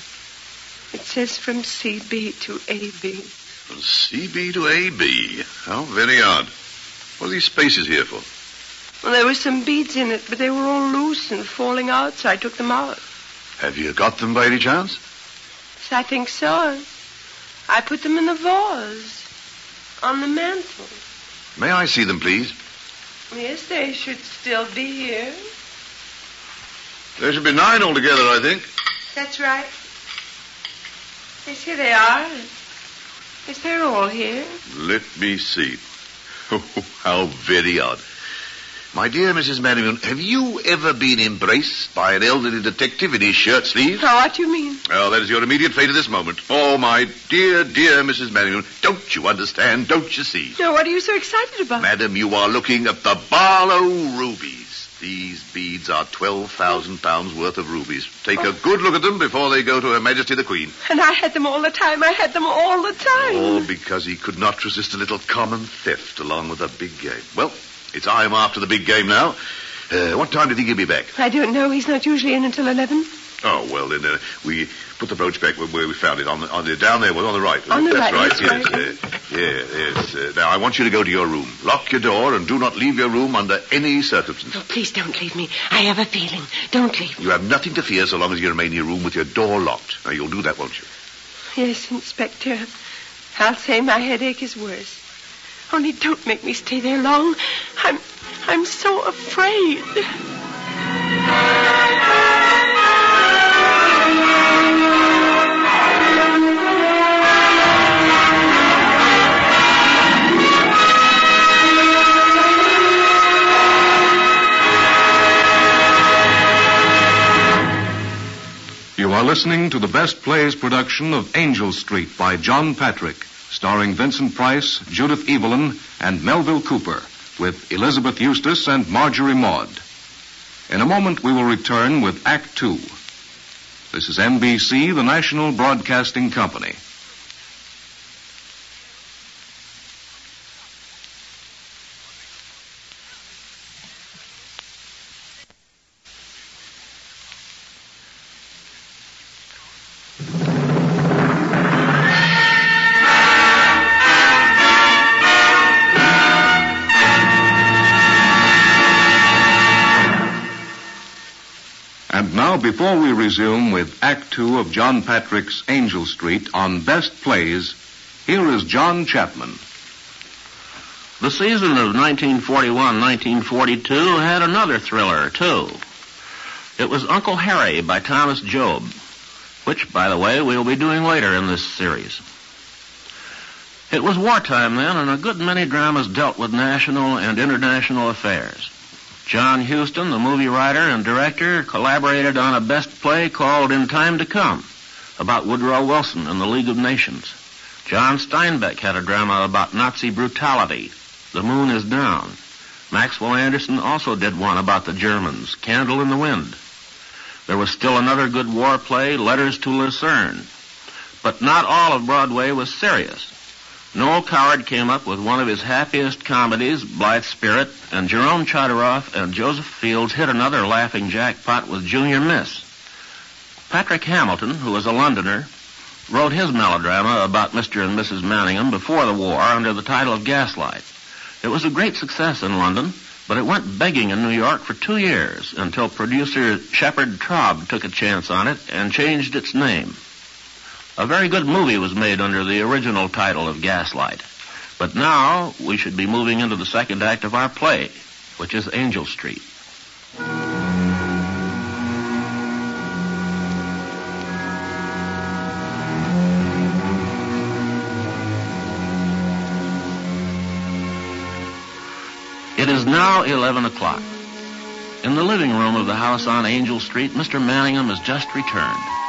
It says from CB to AB. From CB to AB. How very odd. What are these spaces here for? Well, there were some beads in it, but they were all loose and falling out, so I took them out. Have you got them by any chance? So I think so. I put them in the vase on the mantel. May I see them, please? Yes, they should still be here. There should be nine altogether, I think. That's right. Yes, here they are. Yes, they're all here. Let me see. <laughs> Oh, how very odd. My dear Mrs. Merriman, have you ever been embraced by an elderly detective in his shirt sleeves? Oh, what do you mean? Well, that is your immediate fate at this moment. Oh, my dear, dear Mrs. Merriman, don't you understand? Don't you see? No, what are you so excited about? Madam, you are looking at the Barlow rubies. These beads are 12,000 pounds worth of rubies. Take a good look at them before they go to Her Majesty the Queen. And I had them all the time. I had them all the time. All because he could not resist a little common theft along with a big game. Well, it's I'm after the big game now. Uh, what time do you think he'll be back? I don't know. He's not usually in until 11. Oh, well, then uh, we put the brooch back where, we found it, on the, on the, down there, well, on the right. On the That's right, right, yes. Uh, yeah, yes. Now, I want you to go to your room. Lock your door and do not leave your room under any circumstances. Oh, please don't leave me. I have a feeling. Don't leave me. You have nothing to fear so long as you remain in your room with your door locked. Now, you'll do that, won't you? Yes, Inspector. I'll say my headache is worse. Only don't make me stay there long. I'm I'm so afraid. Are listening to the Best Plays production of Angel Street by John Patrick, starring Vincent Price, Judith Evelyn, and Melville Cooper, with Elizabeth Eustace and Marjorie Maud. In a moment, we will return with Act Two. This is NBC, the National Broadcasting Company. Before we resume with Act Two of John Patrick's Angel Street on Best Plays, here is John Chapman. The season of 1941-1942 had another thriller, too. It was Uncle Harry by Thomas Job, which, by the way, we'll be doing later in this series. It was wartime then, and a good many dramas dealt with national and international affairs. John Huston, the movie writer and director, collaborated on a best play called In Time to Come about Woodrow Wilson and the League of Nations. John Steinbeck had a drama about Nazi brutality, The Moon is Down. Maxwell Anderson also did one about the Germans, Candle in the Wind. There was still another good war play, Letters to Lucerne. But not all of Broadway was serious. Noel Coward came up with one of his happiest comedies, Blithe Spirit, and Jerome Chodorov and Joseph Fields hit another laughing jackpot with Junior Miss. Patrick Hamilton, who was a Londoner, wrote his melodrama about Mr. and Mrs. Manningham before the war under the title of Gaslight. It was a great success in London, but it went begging in New York for two years until producer Shepard Traube took a chance on it and changed its name. A very good movie was made under the original title of Gaslight. But now we should be moving into the second act of our play, which is Angel Street. It is now 11 o'clock. In the living room of the house on Angel Street, Mr. Manningham has just returned.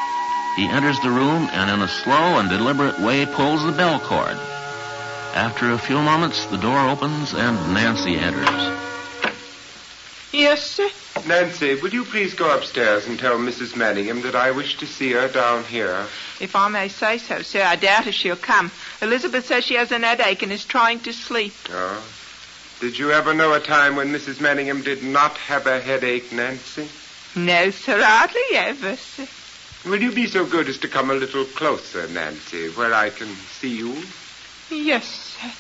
He enters the room and in a slow and deliberate way pulls the bell cord. After a few moments, the door opens and Nancy enters. Yes, sir. Nancy, will you please go upstairs and tell Mrs. Manningham that I wish to see her down here? If I may say so, sir, I doubt if she'll come. Elizabeth says she has an headache and is trying to sleep. Oh. Did you ever know a time when Mrs. Manningham did not have a headache, Nancy? No, sir, hardly ever, sir. Will you be so good as to come a little closer, Nancy, where I can see you? Yes, sir.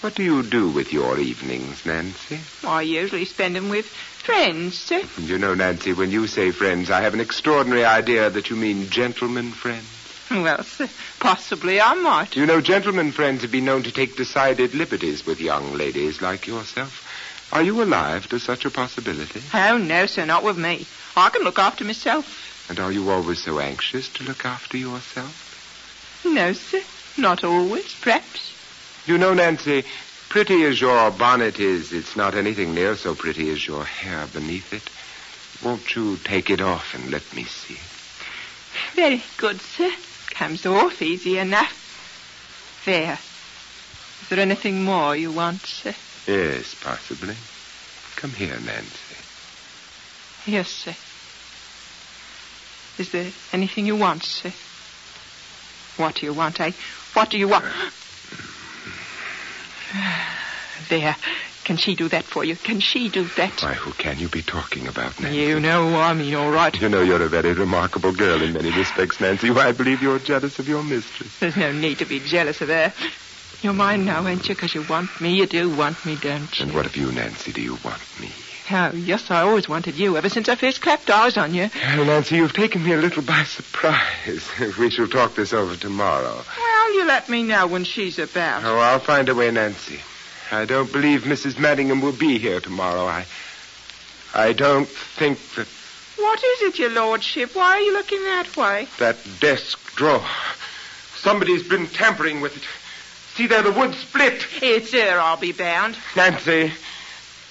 What do you do with your evenings, Nancy? I usually spend them with friends, sir. <laughs> You know, Nancy, when you say friends, I have an extraordinary idea that you mean gentlemen friends. Well, sir, possibly I might. You know, gentlemen friends have been known to take decided liberties with young ladies like yourself. Are you alive to such a possibility? Oh, no, sir, not with me. I can look after myself. And are you always so anxious to look after yourself? No, sir, not always, perhaps. You know, Nancy, pretty as your bonnet is, it's not anything near so pretty as your hair beneath it. Won't you take it off and let me see it? Very good, sir. Comes off easy enough. There. Is there anything more you want, sir? Yes, possibly. Come here, Nancy. Yes, sir. Is there anything you want, sir? What do you want, eh? What do you want? <sighs> There. Can she do that for you? Can she do that? Why, who can you be talking about, Nancy? You know I mean, all right. You know you're a very remarkable girl in many respects, Nancy. Why, I believe you're jealous of your mistress. There's no need to be jealous of her. You're mine now, ain't you? Because you want me. You do want me, don't you? And what of you, Nancy? Do you want me? Oh, yes, I always wanted you, ever since I first clapped eyes on you. Well, Nancy, you've taken me a little by surprise. <laughs> we shall talk this over tomorrow. Well, you let me know when she's about. Oh, I'll find a way, Nancy. I don't believe Mrs. Manningham will be here tomorrow. I, I don't think that What is it, your lordship? Why are you looking that way? that desk drawer. Somebody's been tampering with it. See there, the wood split. It's her, I'll be bound. Nancy,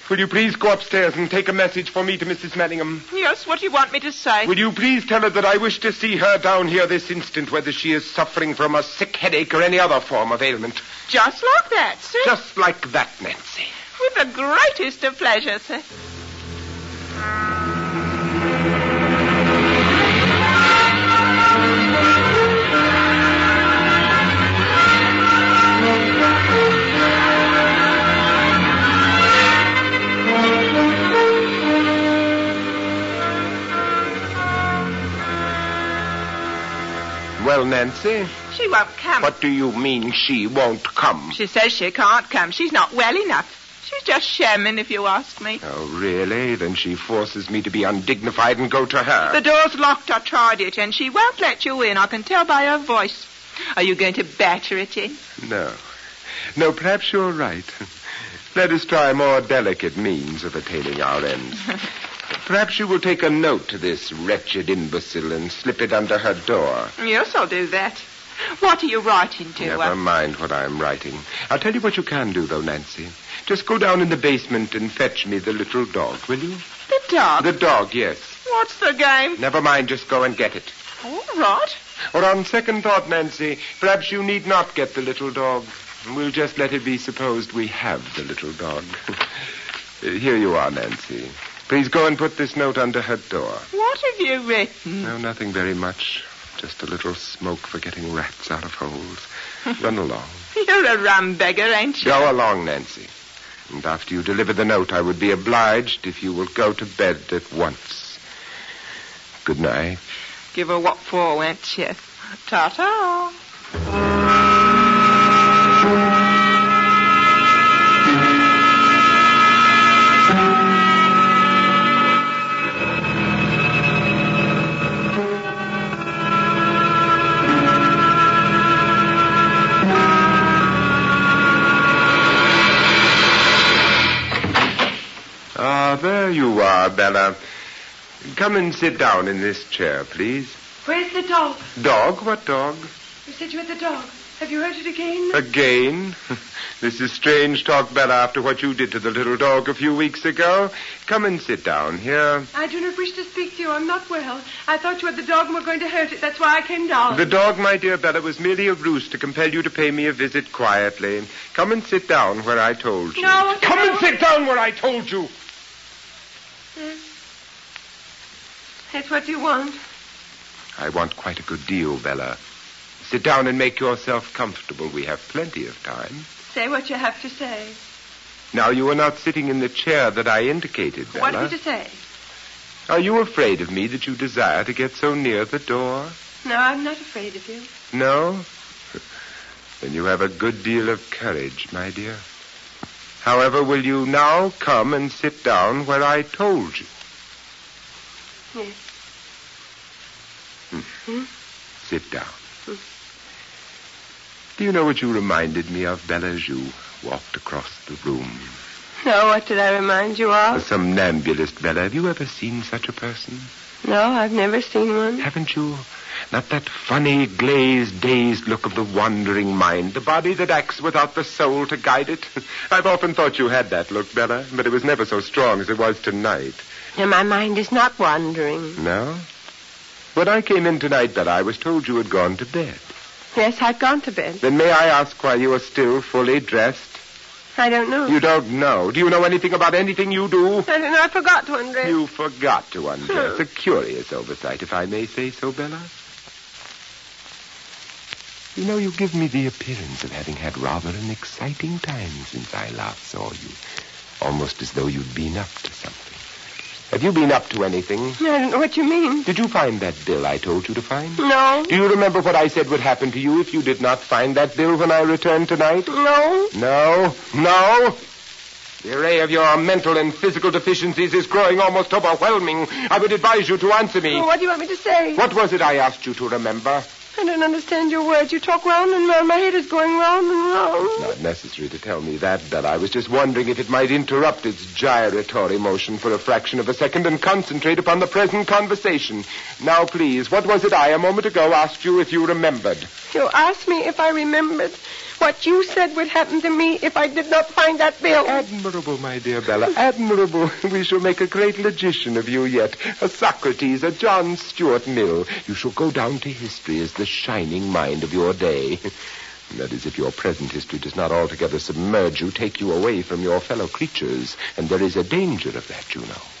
will you please go upstairs and take a message for me to Mrs. Manningham? Yes, what do you want me to say? Will you please tell her that I wish to see her down here this instant, whether she is suffering from a sick headache or any other form of ailment? Just like that, sir. Just like that, Nancy. With the greatest of pleasure, sir. Well, Nancy, She won't come. what do you mean she won't come? She says she can't come. She's not well enough. She's just shamming, if you ask me. Oh, really? Then she forces me to be undignified and go to her. The door's locked. I tried it, and she won't let you in. I can tell by her voice. Are you going to batter it in? No. No, perhaps you're right. Let us try more delicate means of attaining our ends. <laughs> Perhaps you will take a note to this wretched imbecile and slip it under her door. Yes, I'll do that. What are you writing to? Never Uh, mind what I'm writing. I'll tell you what you can do, though, Nancy. Just go down in the basement and fetch me the little dog, will you? the dog. The dog, yes. What's the game? Never mind, just go and get it. All right. Or on second thought, Nancy, perhaps you need not get the little dog. We'll just let it be supposed we have the little dog. <laughs> Here you are, Nancy. Please go and put this note under her door. What have you written? No, nothing very much. Just a little smoke for getting rats out of holes. Run along. <laughs> You're a rum beggar, ain't you? Go along, Nancy. And after you deliver the note, I would be obliged if you will go to bed at once. Good night. Give her what for, won't you? Ta-ta. Come and sit down in this chair, please. Where's the dog? Dog? What dog? You said you had the dog. Have you heard it again? Again? <laughs> this is strange talk, Bella, after what you did to the little dog a few weeks ago. Come and sit down here. I do not wish to speak to you. I'm not well. I thought you had the dog and were going to hurt it. That's why I came down. The dog, my dear Bella, was merely a ruse to compel you to pay me a visit quietly. Come and sit down where I told you. No, I want to Come go. and sit down where I told you. Hmm? That's what you want. I want quite a good deal, Bella. Sit down and make yourself comfortable. We have plenty of time. Say what you have to say. Now, you are not sitting in the chair that I indicated, Bella. What have you to say? Are you afraid of me that you desire to get so near the door? No, I'm not afraid of you. No? <laughs> Then you have a good deal of courage, my dear. However, will you now come and sit down where I told you? Yes. Hmm. Sit down. Do you know what you reminded me of, Bella, as you walked across the room? No, what did I remind you of? A somnambulist, Bella. Have you ever seen such a person? No, I've never seen one. Haven't you? Not that funny, glazed, dazed look of the wandering mind, the body that acts without the soul to guide it. <laughs> I've often thought you had that look, Bella, but it was never so strong as it was tonight. And my mind is not wandering. No? When I came in tonight, Bella, I was told you had gone to bed. Yes, I've gone to bed. Then may I ask why you are still fully dressed? I don't know. You don't know. Do you know anything about anything you do? I don't know. I forgot to undress. You forgot to undress. A curious oversight, if I may say so, Bella. You know, you give me the appearance of having had rather an exciting time since I last saw you. Almost as though you'd been up to something. Have you been up to anything? I don't know what you mean. Did you find that bill I told you to find? No. Do you remember what I said would happen to you if you did not find that bill when I returned tonight? No. No, no. The array of your mental and physical deficiencies is growing almost overwhelming. I would advise you to answer me. What do you want me to say? What was it I asked you to remember? I don't understand your words. You talk round and round. My head is going round and round. Not necessary to tell me that, Bella. I was just wondering if it might interrupt its gyratory motion for a fraction of a second and concentrate upon the present conversation. Now, please, what was it I, a moment ago, asked you if you remembered? You asked me if I remembered what you said would happen to me if I did not find that bill. Admirable, my dear Bella. Admirable. <laughs> We shall make a great logician of you yet. A Socrates, a John Stuart Mill. You shall go down to history as the shining mind of your day. <laughs> That is, if your present history does not altogether submerge you, take you away from your fellow creatures. And there is a danger of that, you know.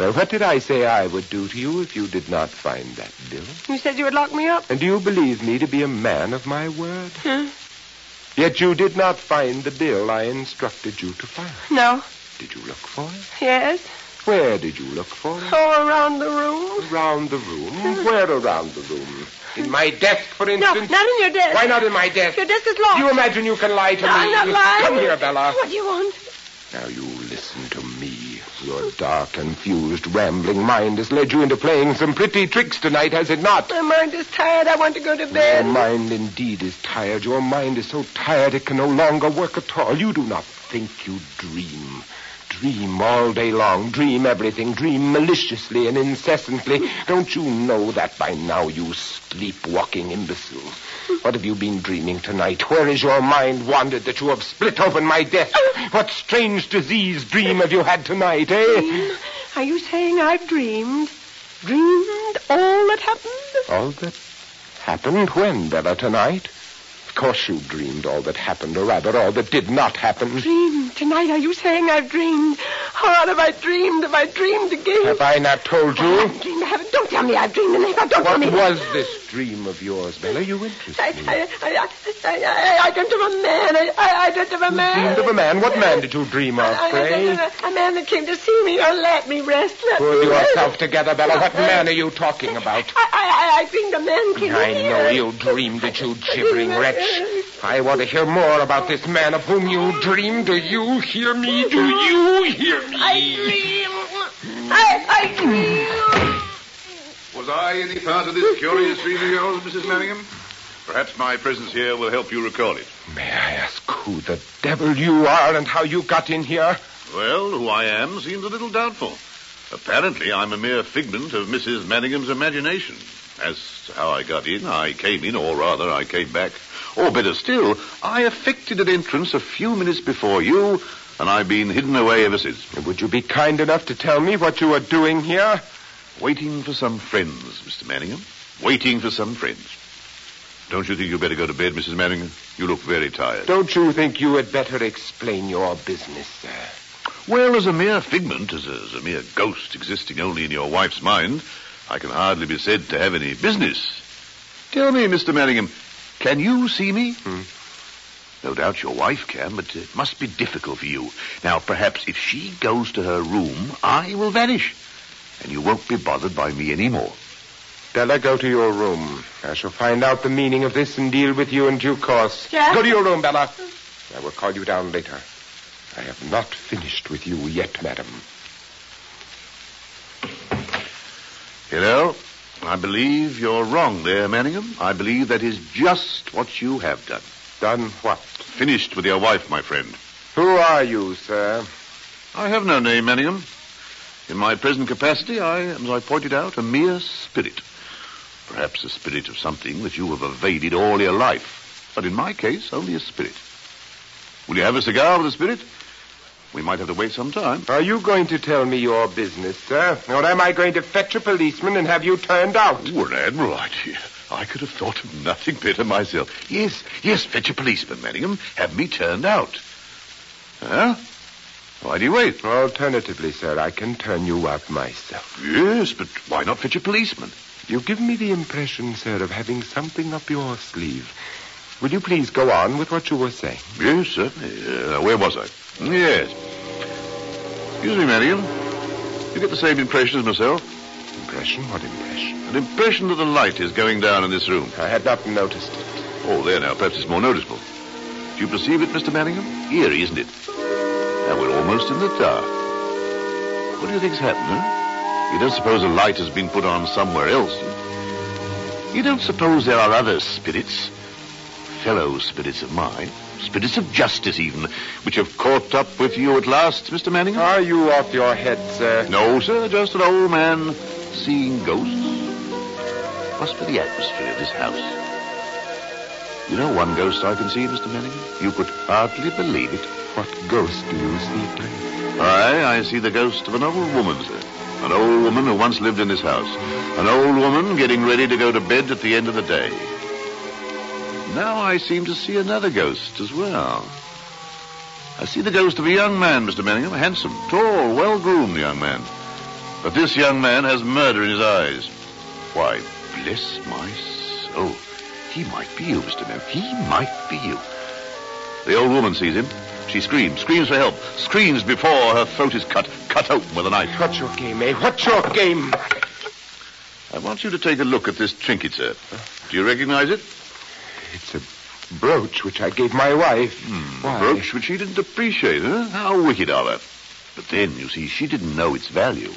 Well, what did I say I would do to you if you did not find that bill? You said you would lock me up. And do you believe me to be a man of my word? Huh? Yet you did not find the bill I instructed you to find. No. Did you look for it? Yes. Where did you look for it? All around the room. Around the room? Where around the room? In my desk, for instance? No, not in your desk. Why not in my desk? Your desk is locked. Do you imagine you can lie to No, me? I'm not lying. Come here, Bella. What do you want? Now you listen to me. Your dark, confused, rambling mind has led you into playing some pretty tricks tonight, has it not? My mind is tired. I want to go to bed. Your mind indeed is tired. Your mind is so tired it can no longer work at all. You do not think you dream. Dream all day long. Dream everything. Dream maliciously and incessantly. Don't you know that by now, you sleepwalking imbecile? What have you been dreaming tonight? Where is your mind wandered that you have split open my desk? What strange disease dream have you had tonight, eh? Dream? Are you saying I've dreamed? Dreamed all that happened? All that happened when, Bella, tonight? Of course you dreamed all that happened, or rather all that did not happen. Dreamed tonight? Are you saying I've dreamed? Oh, what have I dreamed? Have I dreamed again? Have I not told I you? haven't dreamed. I haven't. Don't tell me I've dreamed. And don't tell me... What was this dream of yours, Bella? You interest I, me. I, I, I, I, I dreamt of a man. I, I, I dreamt of a man. Dreamed of a man. What man did you dream of, I, I pray? a, man that came to see me or let me rest. Let Pull yourself together, Bella. What uh, man are you talking about? I, I, I, dreamed a man came I know you dreamed it, you gibbering wretch. I want to hear more about this man of whom you dreamed. Do you hear me? Do you hear me? I dream. I, I dream. Was I any part of this curious dream of yours, Mrs. Manningham? Perhaps my presence here will help you recall it. May I ask who the devil you are and how you got in here? Well, who I am seems a little doubtful. Apparently, I'm a mere figment of Mrs. Manningham's imagination. As to how I got in, I came in, or rather, I came back. Or better still, I effected an entrance a few minutes before you, and I've been hidden away ever since. Would you be kind enough to tell me what you are doing here? Waiting for some friends, Mr. Manningham. Waiting for some friends. Don't you think you'd better go to bed, Mrs. Manningham? You look very tired. Don't you think you had better explain your business, sir? Well, as a mere figment, as a, as a mere ghost existing only in your wife's mind, I can hardly be said to have any business. Tell me, Mr. Manningham, can you see me? Hmm. No doubt your wife can, but it must be difficult for you. Now, perhaps if she goes to her room, I will vanish, and you won't be bothered by me anymore. Bella, go to your room. I shall find out the meaning of this and deal with you in due course. Jack? Go to your room, Bella. I will call you down later. I have not finished with you yet, madam. Hello? I believe you're wrong there, Manningham. I believe that is just what you have done. Done what? Finished with your wife, my friend. Who are you, sir? I have no name, Manningham. In my present capacity, I am, as I pointed out, a mere spirit. Perhaps the spirit of something that you have evaded all your life. But in my case, only a spirit. Will you have a cigar with a spirit? We might have to wait some time. Are you going to tell me your business, sir? Or am I going to fetch a policeman and have you turned out? Oh, an admirable idea. I could have thought of nothing better myself. Yes, yes, fetch a policeman, Manningham. Have me turned out. Huh? Why do you wait? Alternatively, sir, I can turn you out myself. Yes, but why not fetch a policeman? You give me the impression, sir, of having something up your sleeve. Will you please go on with what you were saying? Yes, certainly. Uh, where was I? Yes. Excuse me, Manningham. You get the same impression as myself? Impression? What impression? An impression that the light is going down in this room. I had not noticed it. Oh, there now. Perhaps it's more noticeable. Do you perceive it, Mr. Manningham? Eerie, isn't it? Now we're almost in the dark. What do you think's happened, huh? You don't suppose a light has been put on somewhere else? You don't suppose there are other spirits, fellow spirits of mine, spirits of justice even, which have caught up with you at last, Mr. Manning? Are you off your head, sir? No, sir, just an old man seeing ghosts. Must be the atmosphere of this house. You know one ghost I can see, Mr. Manning? You could hardly believe it. What ghost do you see, please? Aye, I see the ghost of an old woman, sir. An old woman who once lived in this house. An old woman getting ready to go to bed at the end of the day. Now I seem to see another ghost as well. I see the ghost of a young man, Mr. Manningham. Handsome, tall, well-groomed young man. But this young man has murder in his eyes. Why, bless my soul. He might be you, Mr. Manningham. He might be you. The old woman sees him. She screams, screams for help, screams before her throat is cut, cut open with a knife. What's your game, eh? What's your game? I want you to take a look at this trinket, sir. Do you recognize it? It's a brooch which I gave my wife. Hmm, Why? a brooch which she didn't appreciate, huh? How wicked of her. But then, you see, she didn't know its value.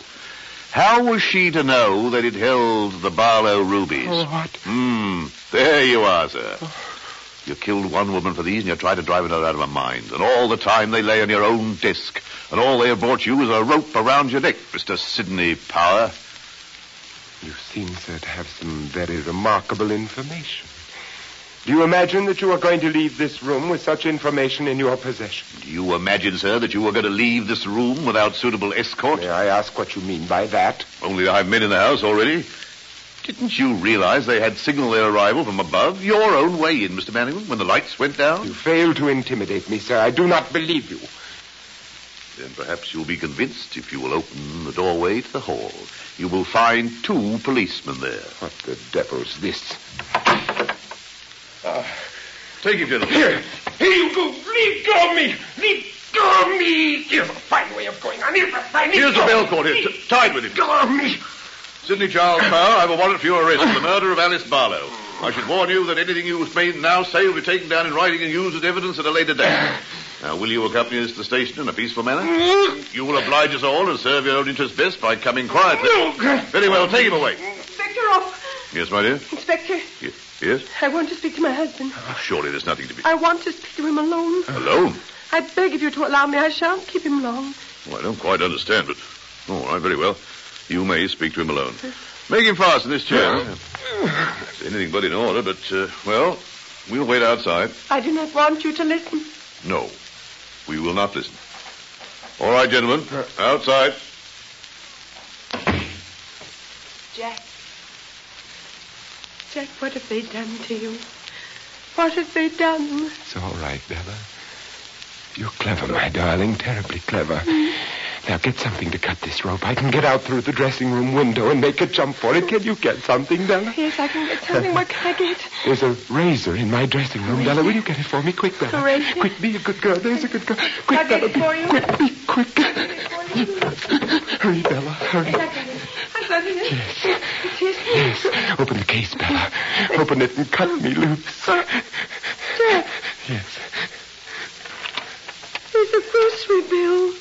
How was she to know that it held the Barlow rubies? Oh, what? Hmm, there you are, sir. You killed one woman for these and you tried to drive another out of her mind. And all the time they lay on your own desk. And all they have brought you is a rope around your neck, Mr. Sidney Power. You seem, sir, to have some very remarkable information. Do you imagine that you are going to leave this room with such information in your possession? Do you imagine, sir, that you are going to leave this room without suitable escort? May I ask what you mean by that? Only I've men in the house already. Didn't you realize they had signaled their arrival from above? Your own way in, Mr. Manningham, when the lights went down? You fail to intimidate me, sir. I do not believe you. Then perhaps you'll be convinced if you will open the doorway to the hall. You will find two policemen there. What the devil's this? Ah, take him, gentlemen. Here, here you go. Leave go of me. Leave go of me. Here's a fine way of going on. Here's a fine. Here's the bell cord here, t- tied with him. Go of me. Sidney Charles Power, I have a warrant for your arrest for the murder of Alice Barlow. I should warn you that anything you may now say will be taken down in writing and used as evidence at a later date. Now, will you accompany us to the station in a peaceful manner? Mm. You will oblige us all and serve your own interests best by coming quietly. Very well, take him away. Inspector Rough. Yes, my dear? Inspector, Ye- Yes? I want to speak to my husband. Ah, surely there's nothing to be... I want to speak to him alone. Alone? I beg of you to allow me. I shan't keep him long. Well, I don't quite understand, but... All right, very well. You may speak to him alone. Make him fast in this chair. It's anything but in order, but, uh, well, we'll wait outside. I do not want you to listen. No, we will not listen. All right, gentlemen, outside. Jack. Jack, what have they done to you? What have they done? It's all right, Bella. You're clever, my darling. Terribly clever. Now get something to cut this rope. I can get out through the dressing room window and make a jump for it. Can you get something, Bella? Yes, I can get something. What can I get? There's a razor in my dressing room, Bella. Will you get it for me? Quick, Bella. A razor? Quick, be a good girl. There's a good girl. Quick, I'll get it for you. Quick, be quick. Hurry, Bella. Hurry. I got it. Yes. Is. Yes. Open the case, Bella. Open it and cut me loose. Yes. A grocery bill.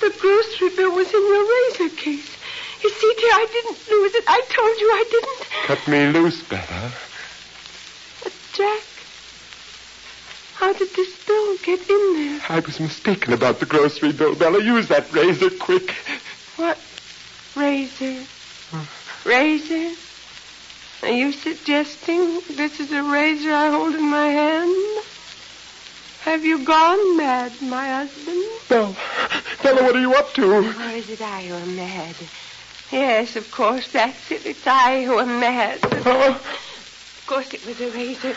The grocery bill was in your razor case. You see, dear, I didn't lose it. I told you I didn't. Cut me loose, Bella. But, Jack, how did this bill get in there? I was mistaken about the grocery bill, Bella. Use that razor quick. What razor? Razor? Are you suggesting this is a razor I hold in my hand? Have you gone mad, my husband? Bella, Bella, what are you up to? Or is it I who am mad? Yes, of course, that's it. It's I who am mad. Oh, Of course, it was a razor.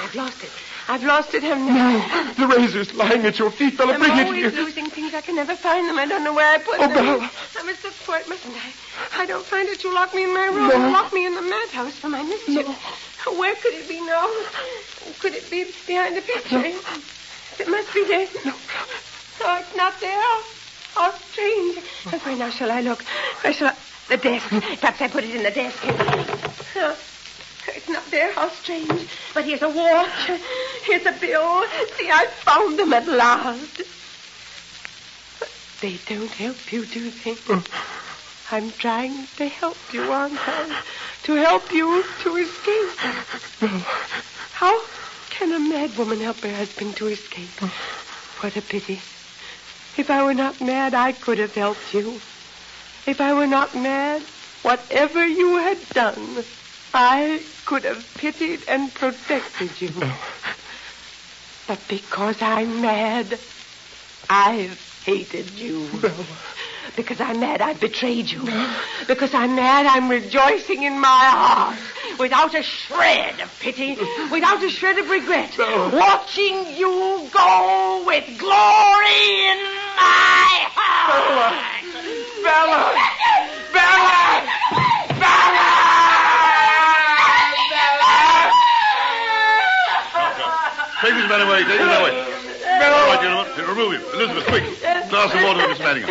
I've lost it. I've lost it, haven't I? the razor's lying at your feet, Bella. I'm Bring it always here. losing things. I can never find them. I don't know where I put Oh, them. Oh, Bella. I must look for it, mustn't I? I don't find it. You lock me in my room. No. Lock me in the madhouse for my mischief. Where could it be now? Could it be behind the picture? It must be there. No. Oh, it's not there. How strange. Where now shall I look? Where shall I... The desk. Perhaps I put it in the desk. Oh, it's not there. How strange. But here's a watch. Here's a bill. See, I found them at last. But they don't help you, do they? Oh. I'm trying to help you, aren't I? To help you to escape. No. How can a mad woman help her husband to escape? Oh. What a pity. If I were not mad, I could have helped you. If I were not mad, whatever you had done, I could have pitied and protected you. Oh. But because I'm mad, I've hated you. Because I'm mad, I've betrayed you. Because I'm mad, I'm rejoicing in my heart. Without a shred of pity, without a shred of regret. Watching you go with glory in my heart. Bella! Bella! Bella! Bella! Take this man away. Take him away. All right, gentlemen. Remove him. Elizabeth, quick. Glass of water Miss Manningham.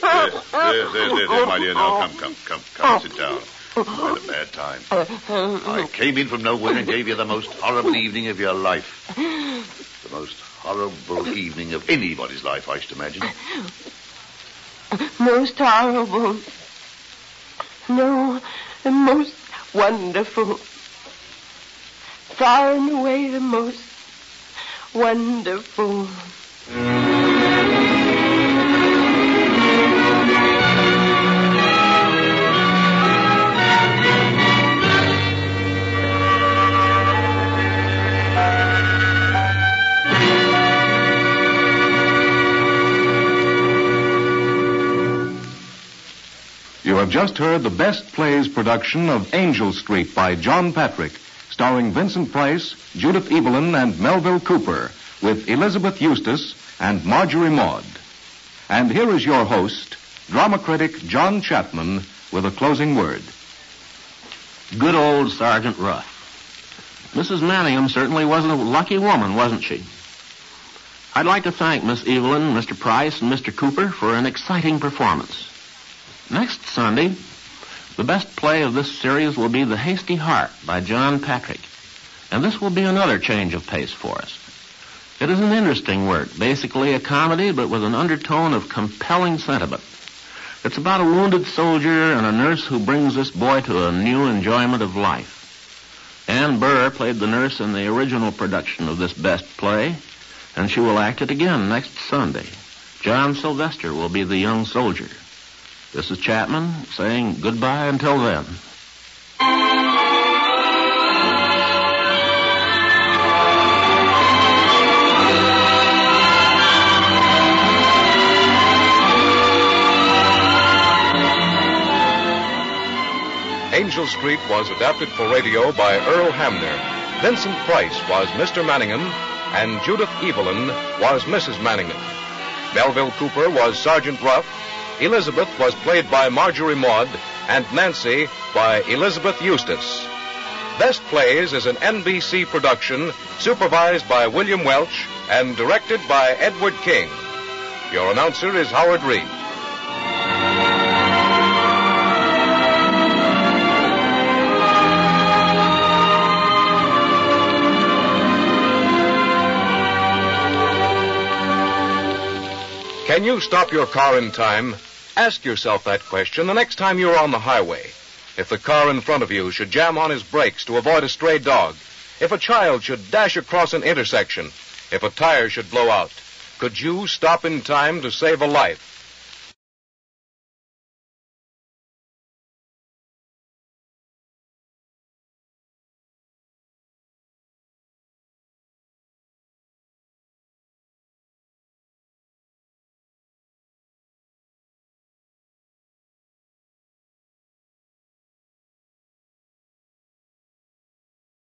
There, there, there, there, there, my dear. Now, come, come, come, come. Sit down. I had a bad time. I came in from nowhere and gave you the most horrible evening of your life. The most horrible evening of anybody's life, I should imagine. Most horrible. No, the most wonderful. Far and away the most wonderful. Have just heard the Best Plays production of Angel Street by John Patrick, starring Vincent Price, Judith Evelyn, and Melville Cooper, with Elizabeth Eustace and Marjorie Maud. And here is your host, drama critic John Chapman, with a closing word. Good old Sergeant Rough. Mrs. Manningham certainly wasn't a lucky woman, wasn't she? I'd like to thank Miss Evelyn, Mr. Price, and Mr. Cooper for an exciting performance. Next Sunday, the best play of this series will be The Hasty Heart by John Patrick. And this will be another change of pace for us. It is an interesting work, basically a comedy, but with an undertone of compelling sentiment. It's about a wounded soldier and a nurse who brings this boy to a new enjoyment of life. Anne Burr played the nurse in the original production of this best play, and she will act it again next Sunday. John Sylvester will be the young soldier. This is Chapman saying goodbye until then. Angel Street was adapted for radio by Earl Hamner. Vincent Price was Mr. Manningham, and Judith Evelyn was Mrs. Manningham. Melville Cooper was Sergeant Rough. Elizabeth was played by Marjorie Maud, and Nancy by Elizabeth Eustace. Best Plays is an NBC production supervised by William Welch and directed by Edward King. Your announcer is Howard Reed. Can you stop your car in time? Ask yourself that question the next time you're on the highway. If the car in front of you should jam on his brakes to avoid a stray dog, if a child should dash across an intersection, if a tire should blow out, could you stop in time to save a life?